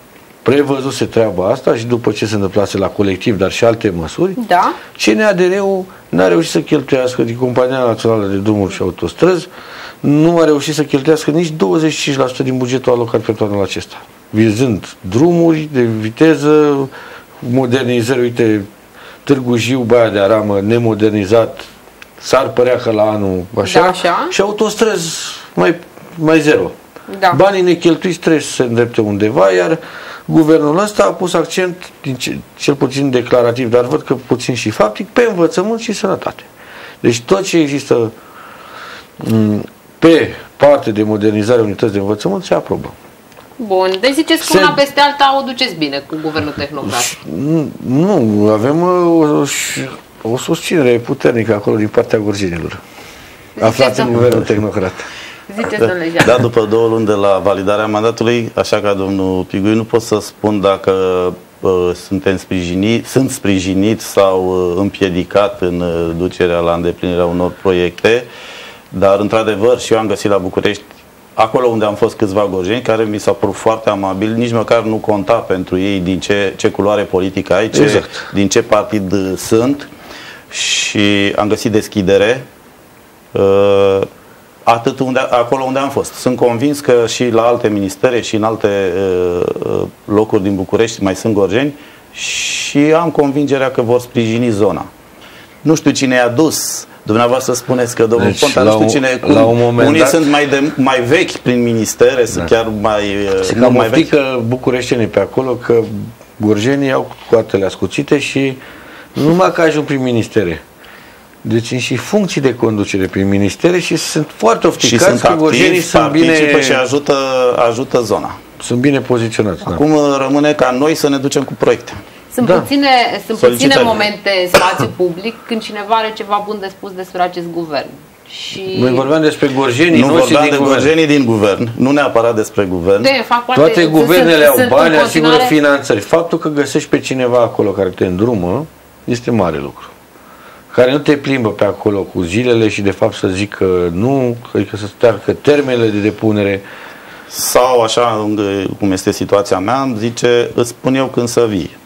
C: prevăzuse treaba asta și după ce se întâmplase la colectiv, dar și alte măsuri,
A: da.
C: CNADR-ul n-a reușit să cheltuiască din Compania Națională de Drumuri și Autostrăzi nu a reușit să cheltuiască nici 25% din bugetul alocat pentru anul acesta. Vizând drumuri de viteză, modernizări, uite, Târgu Jiu, Baia de Aramă, nemodernizat, s-ar părea că la anul așa,
A: da, așa.
C: și autostrăzi mai, mai zero. Da. Banii necheltuiți trebuie să se îndrepte undeva, iar guvernul ăsta a pus accent, din ce, cel puțin declarativ, dar văd că puțin și faptic, pe învățământ și sănătate. Deci tot ce există pe parte de modernizare a unității de învățământ se aprobă.
A: Bun, deci ziceți că se... una peste alta o duceți bine cu guvernul tehnocrat.
C: Nu, avem uh, o, o susținere puternică acolo din partea gorzinilor. Aflați în guvernul tehnocrat.
A: Ziceți,
B: da, da, după două luni de la validarea mandatului, așa ca domnul Pigui, nu pot să spun dacă uh, suntem sprijiniți, sunt sprijinit sau uh, împiedicat în uh, ducerea la îndeplinirea unor proiecte. Uh, dar, într-adevăr, și eu am găsit la București, acolo unde am fost câțiva gorjeni, care mi s-au părut foarte amabili, nici măcar nu conta pentru ei din ce, ce culoare politică ai, ce, exact. din ce partid sunt și am găsit deschidere uh, atât unde, acolo unde am fost. Sunt convins că și la alte ministere și în alte uh, locuri din București mai sunt gorjeni și am convingerea că vor sprijini zona. Nu știu cine i-a dus Dumneavoastră spuneți că domnul deci, Ponta, nu știu cine, cum, la un moment unii dat, sunt mai, de, mai vechi prin ministere, da. sunt chiar mai,
C: Se nu mai vechi. că bucureștenii pe acolo, că burgenii au coatele ascuțite și numai că ajung prin ministere. Deci și funcții de conducere prin ministere și sunt foarte ofticați și sunt
B: activi, sunt bine și ajută, ajută zona.
C: Sunt bine poziționați.
B: Da. Acum da. rămâne ca noi să ne ducem cu proiecte.
A: Sunt, da. puține, sunt puține momente în spațiu public când cineva are ceva bun de spus despre acest guvern. Și...
C: Noi vorbeam despre gorjenii
B: nu vorbeam din de guvern. gorjenii din guvern, nu neapărat despre guvern.
A: De, fac
C: parte, Toate guvernele au bani, asigură finanțări. Faptul că găsești pe cineva acolo care te îndrumă este mare lucru. Care nu te plimbă pe acolo cu zilele și de fapt să zică nu, adică să stearcă termenele de depunere.
B: Sau așa, cum este situația mea, zice, îți spun eu când să vii.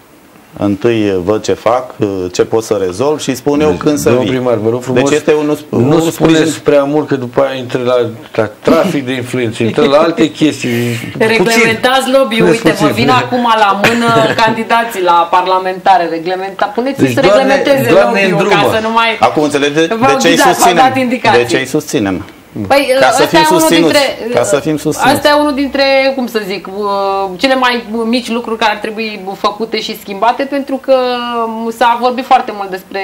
B: Întâi văd ce fac, ce pot să rezolv și spun eu deci, când să vii.
C: primar, vă rog frumos,
B: deci este un,
C: nu un spuneți sprijin... prea mult că după aia intră la, la trafic de influență, intră la alte chestii.
A: Reglementați lobby, uite, vă vin acum la mână candidații la parlamentare, reglementa, puneți deci, să reglementeze lobby ca să nu mai...
B: Acum înțelege de, de ce îi susținem. De ce îi susținem.
A: Păi,
B: ca să fim susținuți. Dintre, ca să fim
A: susținuți. Asta e unul dintre, cum să zic, uh, cele mai mici lucruri care ar trebui făcute și schimbate pentru că s-a vorbit foarte mult despre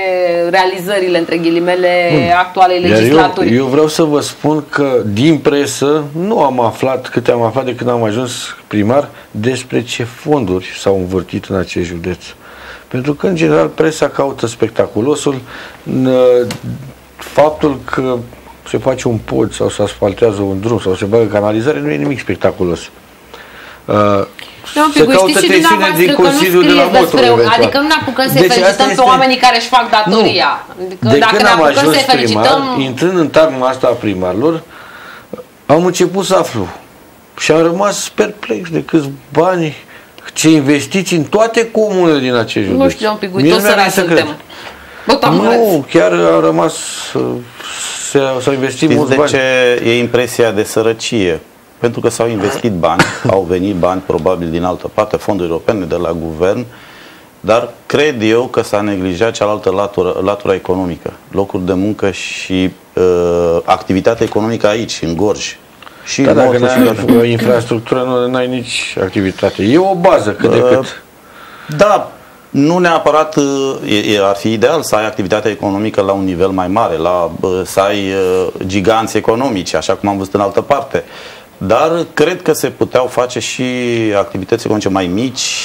A: realizările, între ghilimele, Bun. actualei legislaturi.
C: Eu, eu vreau să vă spun că din presă nu am aflat câte am aflat de când am ajuns primar despre ce fonduri s-au învârtit în acest județ. Pentru că, în general, presa caută spectaculosul, faptul că se face un pod sau se asfaltează un drum sau se bagă canalizare, nu e nimic spectaculos. Uh,
A: nu, se caută tensiune din Consiliul de la Motru. Adică nu ne apucăm să deci felicităm pe oamenii care își fac datoria.
C: Nu. Adică de dacă când am ajuns felicităm... primar, intrând în tagma asta a primarilor, am început să aflu și am rămas perplex de câți bani ce investiții în toate comunele din acest județ.
A: Nu știu, un pic, uite, o să suntem.
C: Nu, chiar am rămas uh, s-au investit
B: Știți
C: mulți
B: de
C: bani.
B: ce e impresia de sărăcie? Pentru că s-au investit bani, au venit bani probabil din altă parte, fonduri europene de la guvern, dar cred eu că s-a neglijat cealaltă latură, latura economică, locuri de muncă și uh, activitatea economică aici, în Gorj.
C: Și da, dacă nu ai infrastructură, nu ai nici activitate. E o bază cât de uh, cât.
B: Da, nu neapărat e, ar fi ideal să ai activitatea economică la un nivel mai mare, la, să ai giganți economici, așa cum am văzut în altă parte. Dar cred că se puteau face și activități economice mai mici.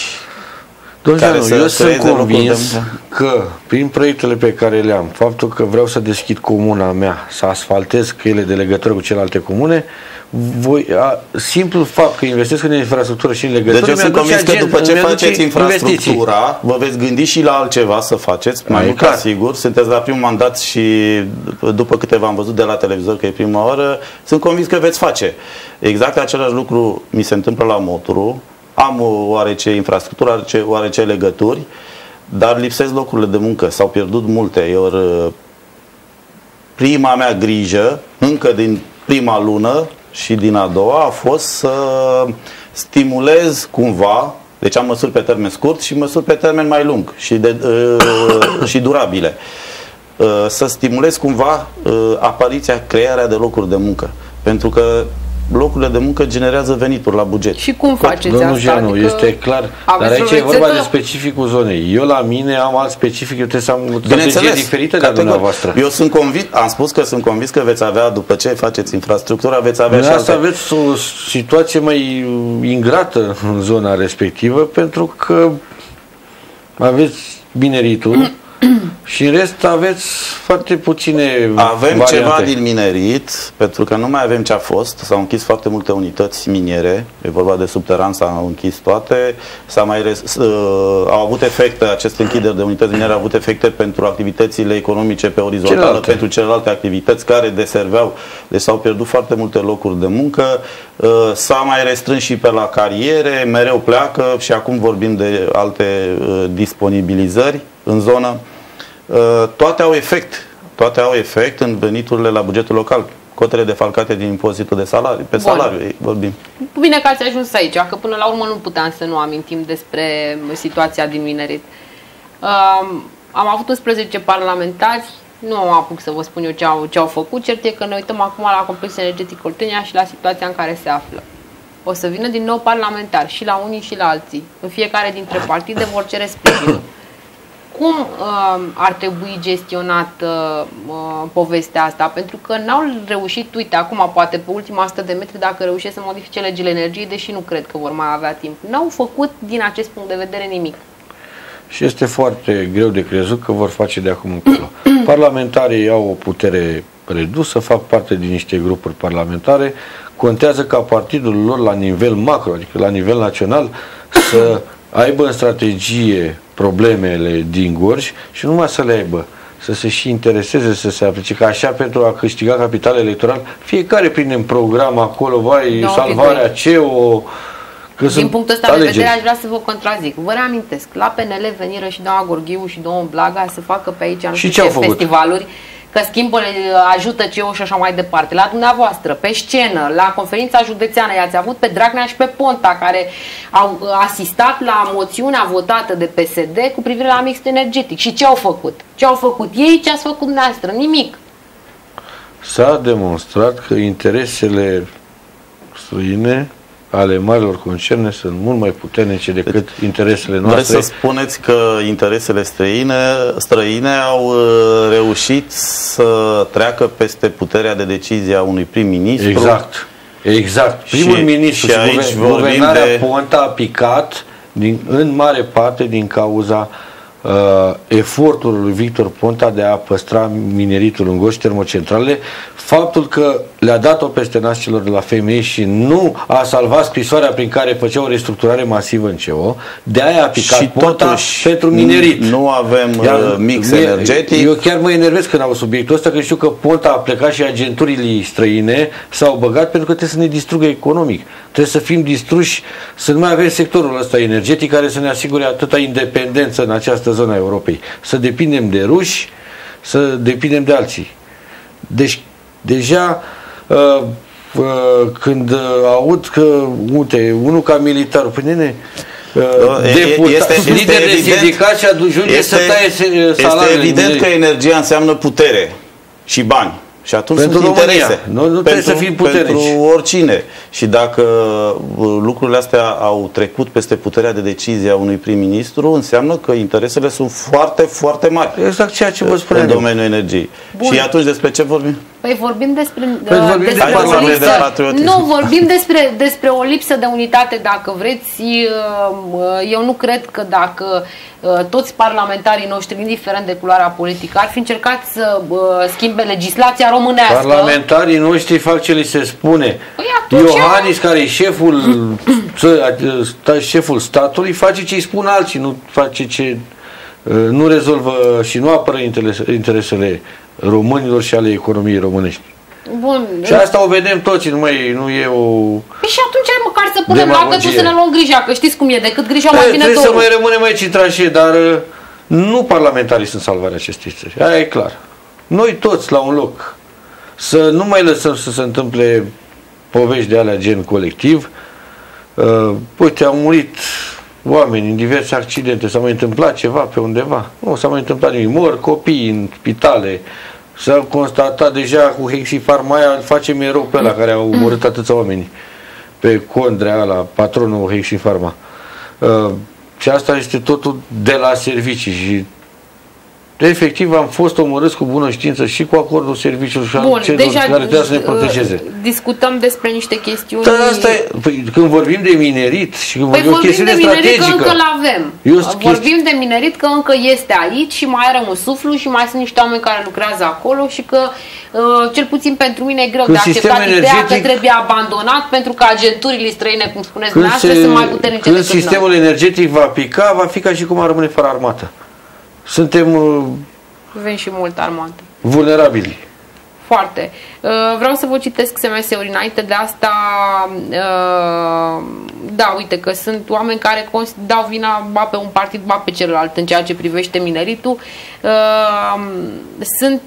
C: Domnule, eu sunt convins de... că prin proiectele pe care le am, faptul că vreau să deschid comuna mea, să asfaltez căile de legătură cu celelalte comune, voi, a, simplu fapt că investesc în infrastructură și în legătură
B: Deci eu sunt convins că după ce faceți infrastructura, investiții. vă veți gândi și la altceva să faceți, mai mult ca sigur, sunteți la primul mandat și după câte v-am văzut de la televizor că e prima oară, sunt convins că veți face. Exact același lucru mi se întâmplă la Moturu, am oarece infrastructură, oarece, oarece legături, dar lipsesc locurile de muncă, s-au pierdut multe, ori prima mea grijă, încă din prima lună, și din a doua a fost să stimulez cumva, deci am măsuri pe termen scurt și măsuri pe termen mai lung și, de, uh, și durabile, uh, să stimulez cumva uh, apariția, crearea de locuri de muncă. Pentru că locurile de muncă generează venituri la buget.
A: Și cum faceți
C: Domnul asta? Janu, adică este clar. Dar aici e vorba de specificul zonei. Eu la mine am alt specific, eu trebuie să am o strategie diferită de dumneavoastră.
B: Eu sunt convins, am spus că sunt convins că veți avea, după ce faceți infrastructura, veți avea și alte...
C: aveți o situație mai ingrată în zona respectivă, pentru că aveți bineritul, și în rest aveți foarte puține
B: Avem variante. ceva din minerit, pentru că nu mai avem ce a fost. S-au închis foarte multe unități miniere. E vorba de subteran, s-au închis toate. S-a mai res, uh, au avut efecte, aceste închideri de unități miniere au avut efecte pentru activitățile economice pe orizontală, celelalte. pentru celelalte activități care deserveau. Deci s-au pierdut foarte multe locuri de muncă. Uh, s-a mai restrâns și pe la cariere, mereu pleacă și acum vorbim de alte uh, disponibilizări în zonă. Uh, toate au efect. Toate au efect în veniturile la bugetul local. Cotele defalcate din impozitul de salariu, pe Bun. salariu vorbim.
A: Bine că ați ajuns aici, că până la urmă nu puteam să nu amintim despre situația din minerit. Um, am avut 11 parlamentari, nu am apuc să vă spun eu ce au, ce au făcut, cert e că ne uităm acum la complexul energetic Oltenia și la situația în care se află. O să vină din nou parlamentari și la unii și la alții. În fiecare dintre partide vor cere sprijinul cum uh, ar trebui gestionat uh, povestea asta? Pentru că n-au reușit, uite, acum poate pe ultima 100 de metri, dacă reușesc să modifice legile energiei, deși nu cred că vor mai avea timp. N-au făcut din acest punct de vedere nimic.
C: Și este foarte greu de crezut că vor face de acum încolo. Parlamentarii au o putere redusă, fac parte din niște grupuri parlamentare, contează ca partidul lor la nivel macro, adică la nivel național, să aibă în strategie problemele din Gorj și nu numai să le aibă, să se și intereseze să se aplice, că așa pentru a câștiga capital electoral, fiecare prinde în program acolo, vai, salvarea CEO,
A: Că Din punctul ăsta de vedere aș vrea să vă contrazic. Vă reamintesc, la PNL veniră și doamna Gorghiu și domnul Blaga să facă pe aici nu și știu ce, ce festivaluri că schimbă, ajută CEO și așa mai departe. La dumneavoastră, pe scenă, la conferința județeană, i-ați avut pe Dragnea și pe Ponta, care au asistat la moțiunea votată de PSD cu privire la mix energetic. Și ce au făcut? Ce au făcut ei, ce ați făcut dumneavoastră? Nimic.
C: S-a demonstrat că interesele străine ale marilor concerne sunt mult mai puternice decât deci, interesele noastre.
B: Vreți să spuneți că interesele străine, străine au uh, reușit să treacă peste puterea de decizie a unui prim-ministru?
C: Exact. Exact. Primul și, ministru și, aici guvernarea de... Ponta a picat din, în mare parte din cauza uh, efortul lui Victor Ponta de a păstra mineritul în goși termocentrale, faptul că le-a dat-o peste nas celor de la femei și nu a salvat scrisoarea prin care făcea o restructurare masivă în CO, de aia a picat și totuși pentru minerit.
B: Nu avem Iar, uh, mix mie, energetic.
C: Eu chiar mă enervez când au subiectul ăsta, că știu că Ponta a plecat și agenturile străine s-au băgat pentru că trebuie să ne distrugă economic. Trebuie să fim distruși, să nu mai avem sectorul ăsta energetic care să ne asigure atâta independență în această zonă a Europei. Să depindem de ruși, să depindem de alții. Deci Deja uh, uh, când uh, aud că, uite, unul ca militar, păi nene, uh, deputat, este, este lider de sindicat și ajunge să taie salariul.
B: Este evident că energia înseamnă putere și bani. Și atunci pentru sunt România. interese.
C: Nu, nu pentru, trebuie să fim puternici.
B: Pentru oricine. Și dacă uh, lucrurile astea au trecut peste puterea de decizie a unui prim-ministru, înseamnă că interesele sunt foarte, foarte mari.
C: Exact ceea ce vă spuneam.
B: În domeniul energiei. Bun. Și atunci despre ce vorbim?
A: Păi vorbim despre, păi vorbim despre de o lipsă, de nu, vorbim despre, despre o lipsă de unitate, dacă vreți. Uh, eu nu cred că dacă uh, toți parlamentarii noștri, indiferent de culoarea politică, ar fi încercat să uh, schimbe legislația românească.
C: Parlamentarii noștri fac ce li se spune. Păi Iohannis, care e șeful, șeful statului, face ce îi spun alții, nu face ce nu rezolvă și nu apără interesele românilor și ale economiei românești.
A: Bun.
C: Și asta o vedem toți, nu, mai, nu e o
A: Păi și atunci măcar să punem la să ne luăm grija, că știți cum e, decât grija mașinătorul.
C: Trebuie să mai rămânem aici în trașie, dar uh, nu parlamentarii sunt salvarea acestei țări. Aia e clar. Noi toți la un loc. Să nu mai lăsăm să se întâmple povești de alea gen colectiv. Uh, uite, au murit oameni în diverse accidente, s-a mai întâmplat ceva pe undeva. Nu s-a mai întâmplat nimic. Mor copii în spitale. S-a constatat deja cu Hexifarmaia, face erou pe ăla care a omorât atâția oameni. Pe Condrea, la patronul Hexifarma. Uh, și asta este totul de la servicii și efectiv am fost omorâți cu bună știință și cu acordul serviciului și Bun, celor deja, care trebuie să ne protejeze. Uh,
A: discutăm despre niște chestiuni...
C: Dar asta e, păi, când vorbim de minerit și când păi vorbim, vorbim de minerit strategică, că
A: încă l-avem. Vorbim de minerit că încă este aici și mai are un suflu și mai sunt niște oameni care lucrează acolo și că uh, cel puțin pentru mine e greu când de acceptat ideea că trebuie abandonat pentru că agenturile străine, cum spuneți dumneavoastră, sunt mai puternice
C: când decât sistemul noi. energetic va pica, va fi ca și cum ar rămâne fără armată suntem uh,
A: avem și mult armată.
C: Vulnerabili.
A: Foarte. Uh, vreau să vă citesc SMS-uri înainte de asta. Uh, da, uite că sunt oameni care dau vina ba pe un partid, ba pe celălalt în ceea ce privește mineritul. Sunt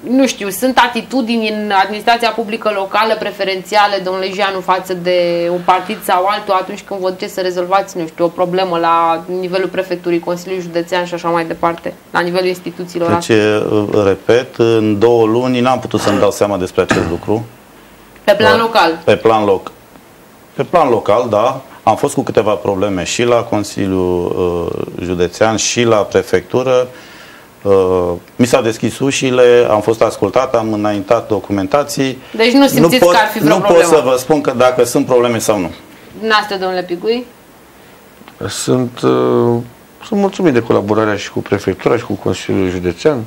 A: nu știu, sunt atitudini în administrația publică locală preferențiale, domnule Jeanu, față de un partid sau altul atunci când vă duceți să rezolvați, nu știu, o problemă la nivelul prefecturii, Consiliului Județean și așa mai departe, la nivelul instituțiilor
B: deci, repet, în două luni n-am putut să-mi dau seama despre acest lucru.
A: Pe plan local?
B: Pe plan local. Pe plan local, da. Am fost cu câteva probleme și la Consiliul uh, Județean și la prefectură Uh, mi s-au deschis ușile, am fost ascultat, am înaintat documentații.
A: Deci nu simțiți nu pot, că ar fi vreo
B: Nu
A: problemă.
B: pot să vă spun că dacă sunt probleme sau nu.
A: Naste, domnule Pigui?
C: Sunt, uh, sunt mulțumit de colaborarea și cu prefectura și cu Consiliul Județean.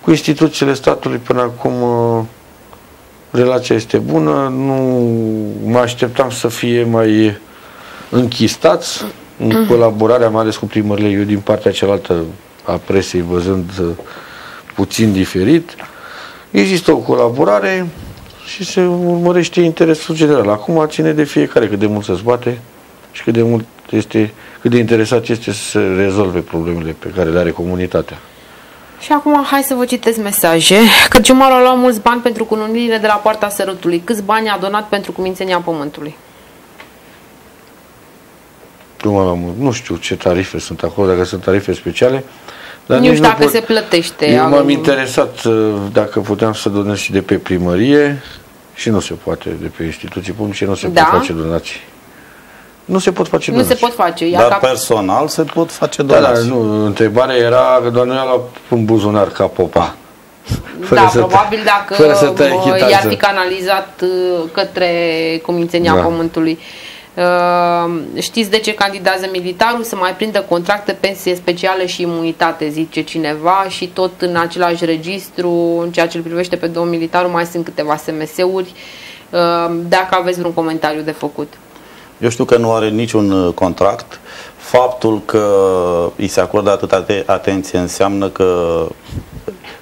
C: Cu instituțiile statului până acum uh, relația este bună. Nu mă așteptam să fie mai închistați în colaborarea mai ales cu primările, eu din partea cealaltă a presei, văzând uh, puțin diferit, există o colaborare și se urmărește interesul general. Acum ține de fiecare cât de mult se zbate și cât de mult este, cât de interesat este să rezolve problemele pe care le are comunitatea.
A: Și acum hai să vă citesc mesaje. Că Ciumaru a luat mulți bani pentru cununirile de la poarta sărutului. Câți bani a donat pentru cumințenia pământului?
C: Nu, nu știu ce tarife sunt acolo, dacă sunt tarife speciale.
A: Dar nu știu dacă pot... se plătește.
C: Eu m-am interesat uh, dacă puteam să donez și de pe primărie și nu se poate, de pe instituții publice nu se da? pot face donații. Nu se pot face
A: donații. Nu se pot face.
B: Ia Dar ca... personal se pot face donații.
C: Da, da, nu, întrebarea era că doar nu la un buzunar ca popa.
A: Fără da, probabil dacă i-ar fi canalizat uh, către Comințenia da. Pământului. Uh, știți de ce candidează militarul? Să mai prindă contracte, pensie specială și imunitate, zice cineva, și tot în același registru, în ceea ce îl privește pe domnul militarul, mai sunt câteva SMS-uri. Uh, dacă aveți vreun comentariu de făcut.
B: Eu știu că nu are niciun uh, contract. Faptul că îi se acordă atâta atenție înseamnă că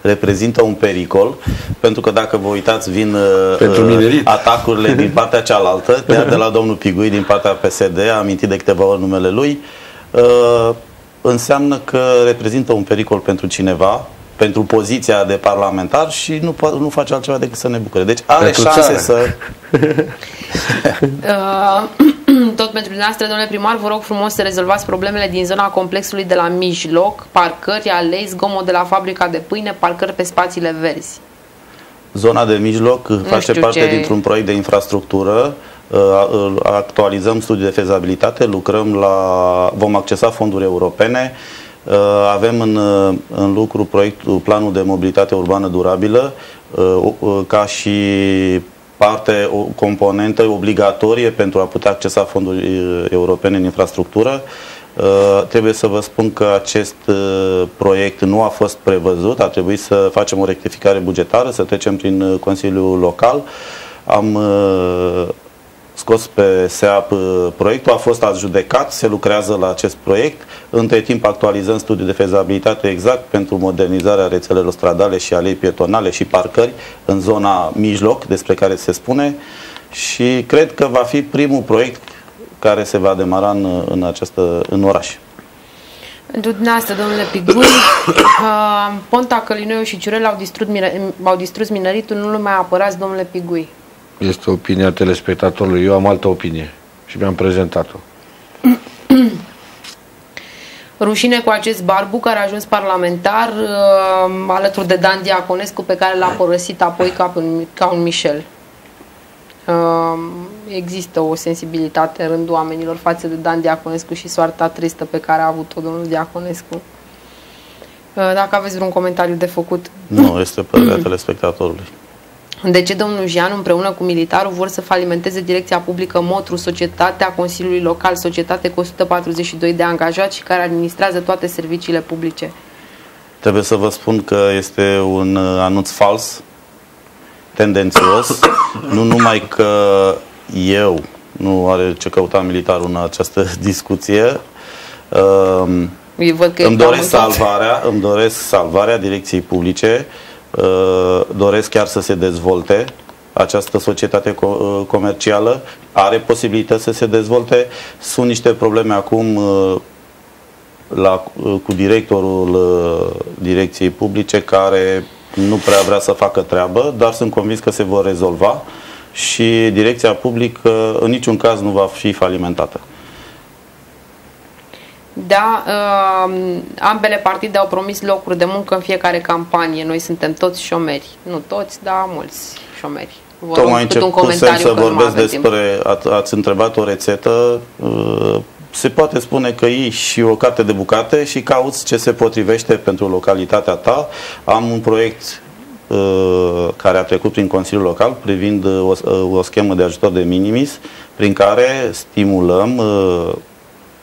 B: reprezintă un pericol, pentru că dacă vă uitați, vin uh, pentru uh, atacurile din partea cealaltă, de, de la domnul Pigui, din partea PSD, a amintit de câteva ori numele lui, uh, înseamnă că reprezintă un pericol pentru cineva, pentru poziția de parlamentar și nu, nu face altceva decât să ne bucure. Deci are pentru șanse țară. să...
A: uh, tot pentru dumneavoastră, domnule primar, vă rog frumos să rezolvați problemele din zona complexului de la mijloc, parcări, aleți, zgomot de la fabrica de pâine, parcări pe spațiile verzi.
B: Zona de mijloc nu face parte ce... dintr-un proiect de infrastructură. Uh, actualizăm studiul de fezabilitate, lucrăm la, vom accesa fonduri europene, uh, avem în, în lucru proiectul, planul de mobilitate urbană durabilă, uh, ca și parte, o componentă obligatorie pentru a putea accesa fonduri europene în infrastructură. Trebuie să vă spun că acest proiect nu a fost prevăzut, a trebuit să facem o rectificare bugetară, să trecem prin Consiliul Local. Am scos pe SEAP proiectul, a fost adjudecat, se lucrează la acest proiect. Între timp actualizăm studiul de fezabilitate exact pentru modernizarea rețelelor stradale și alei pietonale și parcări în zona mijloc, despre care se spune și cred că va fi primul proiect care se va demara în, în, această, în oraș.
A: Pentru dumneavoastră, domnule Pigui, uh, Ponta, Călinoiu și Ciurel au distrus, au distrus mineritul, nu lumea apărați, domnule Pigui.
C: Este opinia telespectatorului. Eu am altă opinie și mi-am prezentat-o.
A: Rușine cu acest barbu care a ajuns parlamentar uh, alături de Dan Diaconescu pe care l-a părăsit apoi ca un, ca un Michel. Uh, există o sensibilitate în rândul oamenilor față de Dan Diaconescu și soarta tristă pe care a avut-o domnul Diaconescu. Uh, dacă aveți vreun comentariu de făcut.
B: Nu, este părerea telespectatorului.
A: De ce domnul Jean împreună cu militarul vor să falimenteze direcția publică Motru, societatea Consiliului Local, societate cu 142 de angajați și care administrează toate serviciile publice?
B: Trebuie să vă spun că este un uh, anunț fals, tendențios, nu numai că eu nu are ce căuta militarul în această discuție, um, eu văd că îmi doresc salvarea, îmi doresc salvarea direcției publice, Uh, doresc chiar să se dezvolte această societate uh, comercială, are posibilități să se dezvolte. Sunt niște probleme acum uh, la, cu directorul direcției publice care nu prea vrea să facă treabă, dar sunt convins că se vor rezolva și direcția publică în niciun caz nu va fi falimentată.
A: Da, uh, ambele partide au promis locuri de muncă în fiecare campanie. Noi suntem toți șomeri. Nu toți, dar mulți șomeri.
B: Vă Tocmai începusem să vorbesc despre, a, ați întrebat o rețetă, uh, se poate spune că iei și o carte de bucate și cauți ce se potrivește pentru localitatea ta. Am un proiect uh, care a trecut prin Consiliul Local privind o, o schemă de ajutor de minimis prin care stimulăm uh,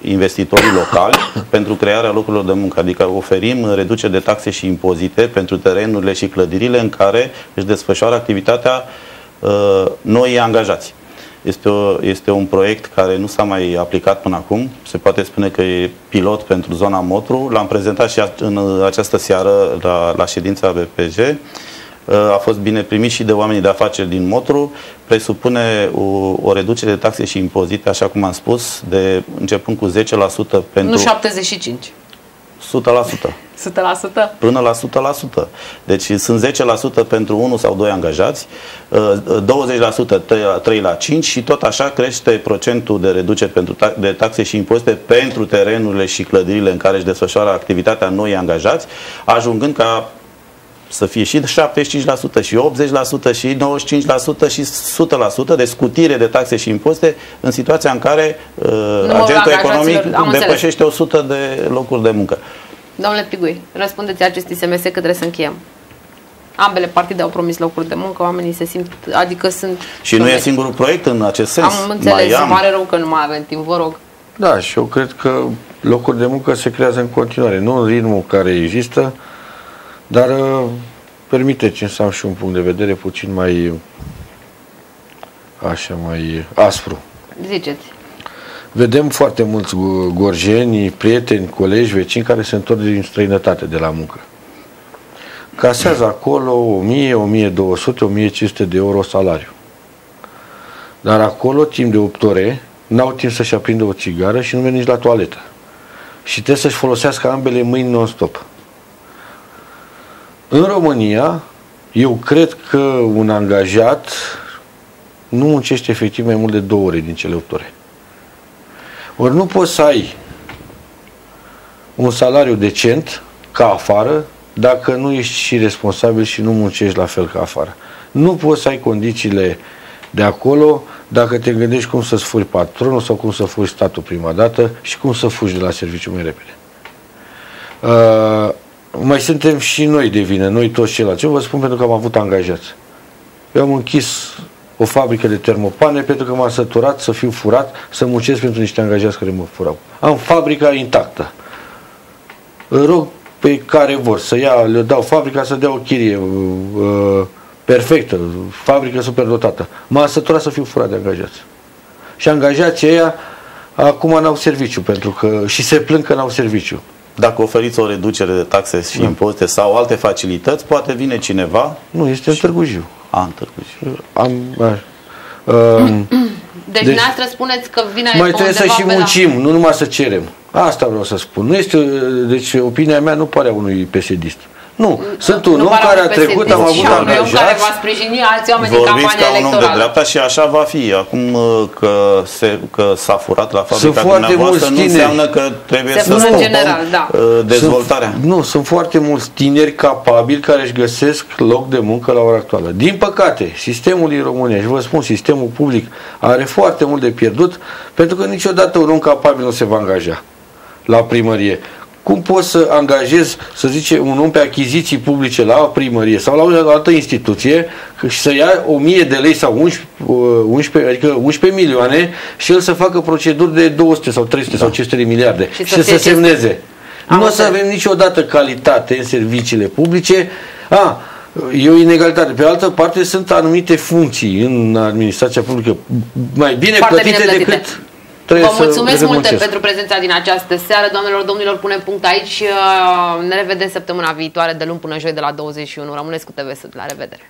B: investitorii locali pentru crearea locurilor de muncă, adică oferim reducere de taxe și impozite pentru terenurile și clădirile în care își desfășoară activitatea uh, noi angajați. Este, o, este un proiect care nu s-a mai aplicat până acum. Se poate spune că e pilot pentru zona Motru. L-am prezentat și în această seară la, la ședința BPJ. A fost bine primit și de oamenii de afaceri din Motru. Presupune o, o reducere de taxe și impozite, așa cum am spus, de începând cu 10% pentru...
A: Nu 75.
B: 100%.
A: 100%?
B: Până la 100%. Deci sunt 10% pentru 1 sau 2 angajați, 20% 3 la 5 și tot așa crește procentul de reducere pentru de taxe și impozite pentru terenurile și clădirile în care își desfășoară activitatea noi angajați, ajungând ca să fie și 75% și 80% și 95% și 100% de scutire de taxe și impozite în situația în care uh, agentul economic depășește 100 de locuri de muncă.
A: Domnule Pigui, răspundeți acestui SMS că trebuie să încheiem. Ambele partide au promis locuri de muncă, oamenii se simt, adică sunt...
B: Și nu e singurul proiect în acest sens.
A: Am înțeles, mai am... pare rău că nu mai avem timp, vă rog.
C: Da, și eu cred că locuri de muncă se creează în continuare, nu în ritmul care există, dar uh, permiteți-mi să am și un punct de vedere puțin mai așa, mai aspru.
A: Ziceți.
C: Vedem foarte mulți gorjeni, prieteni, colegi, vecini care se întorc din străinătate de la muncă. Casează acolo 1000, 1200, 1500 de euro salariu. Dar acolo, timp de 8 ore, n-au timp să-și aprindă o țigară și nu merg nici la toaletă. Și trebuie să-și folosească ambele mâini non-stop. În România, eu cred că un angajat nu muncește efectiv mai mult de două ore din cele 8 ore. Ori nu poți să ai un salariu decent ca afară dacă nu ești și responsabil și nu muncești la fel ca afară. Nu poți să ai condițiile de acolo dacă te gândești cum să-ți furi patronul sau cum să furi statul prima dată și cum să fugi de la serviciu mai repede. Uh, mai suntem și noi de vină, noi toți ceilalți. Eu vă spun pentru că am avut angajați. Eu am închis o fabrică de termopane pentru că m-am săturat să fiu furat, să muncesc pentru niște angajați care mă furau. Am fabrica intactă. Îl rog pe care vor să ia, le dau fabrica să dea o chirie uh, perfectă, fabrică superdotată. M-am săturat să fiu furat de angajați. Și angajații ăia acum n-au serviciu pentru că și se plâng că n-au serviciu.
B: Dacă oferiți o reducere de taxe și da. impozite sau alte facilități, poate vine cineva.
C: Nu, este în Târgu Jiu.
B: A, în Târgu Jiu.
C: Am, a,
A: um, deci, deci dumneavoastră spuneți că vina
C: Mai trebuie să și muncim, la... nu numai să cerem. Asta vreau să spun. Nu este, deci opinia mea nu pare a unui pesedist. Nu, sunt un om care a trecut, am avut angajați. care
A: va sprijini alți oameni din campania
B: ca un om de dreapta și așa va fi. Acum uh, că, se, că s-a furat la fabrica
C: sunt dumneavoastră
B: nu înseamnă că trebuie
A: se
B: să stopăm
A: general, da.
B: Uh, dezvoltarea.
C: Sunt, nu, sunt foarte mulți tineri capabili care își găsesc loc de muncă la ora actuală. Din păcate, sistemul din România, și vă spun, sistemul public are foarte mult de pierdut pentru că niciodată un om capabil nu se va angaja la primărie. Cum poți să angajezi, să zice, un om pe achiziții publice la o primărie sau la o altă instituție și să ia 1000 de lei sau 11, 11, adică 11 milioane și el să facă proceduri de 200 sau 300 da. sau 500 de miliarde și, și să, să semneze. Am nu o să avem niciodată calitate în serviciile publice. A, e o inegalitate. Pe altă parte, sunt anumite funcții în administrația publică mai bine Foarte plătite, bine plătite. decât
A: Vă mulțumesc multe pentru prezența din această seară. Doamnelor, domnilor, punem punct aici. Ne revedem săptămâna viitoare, de luni până joi, de la 21. Rămâneți cu TV La revedere!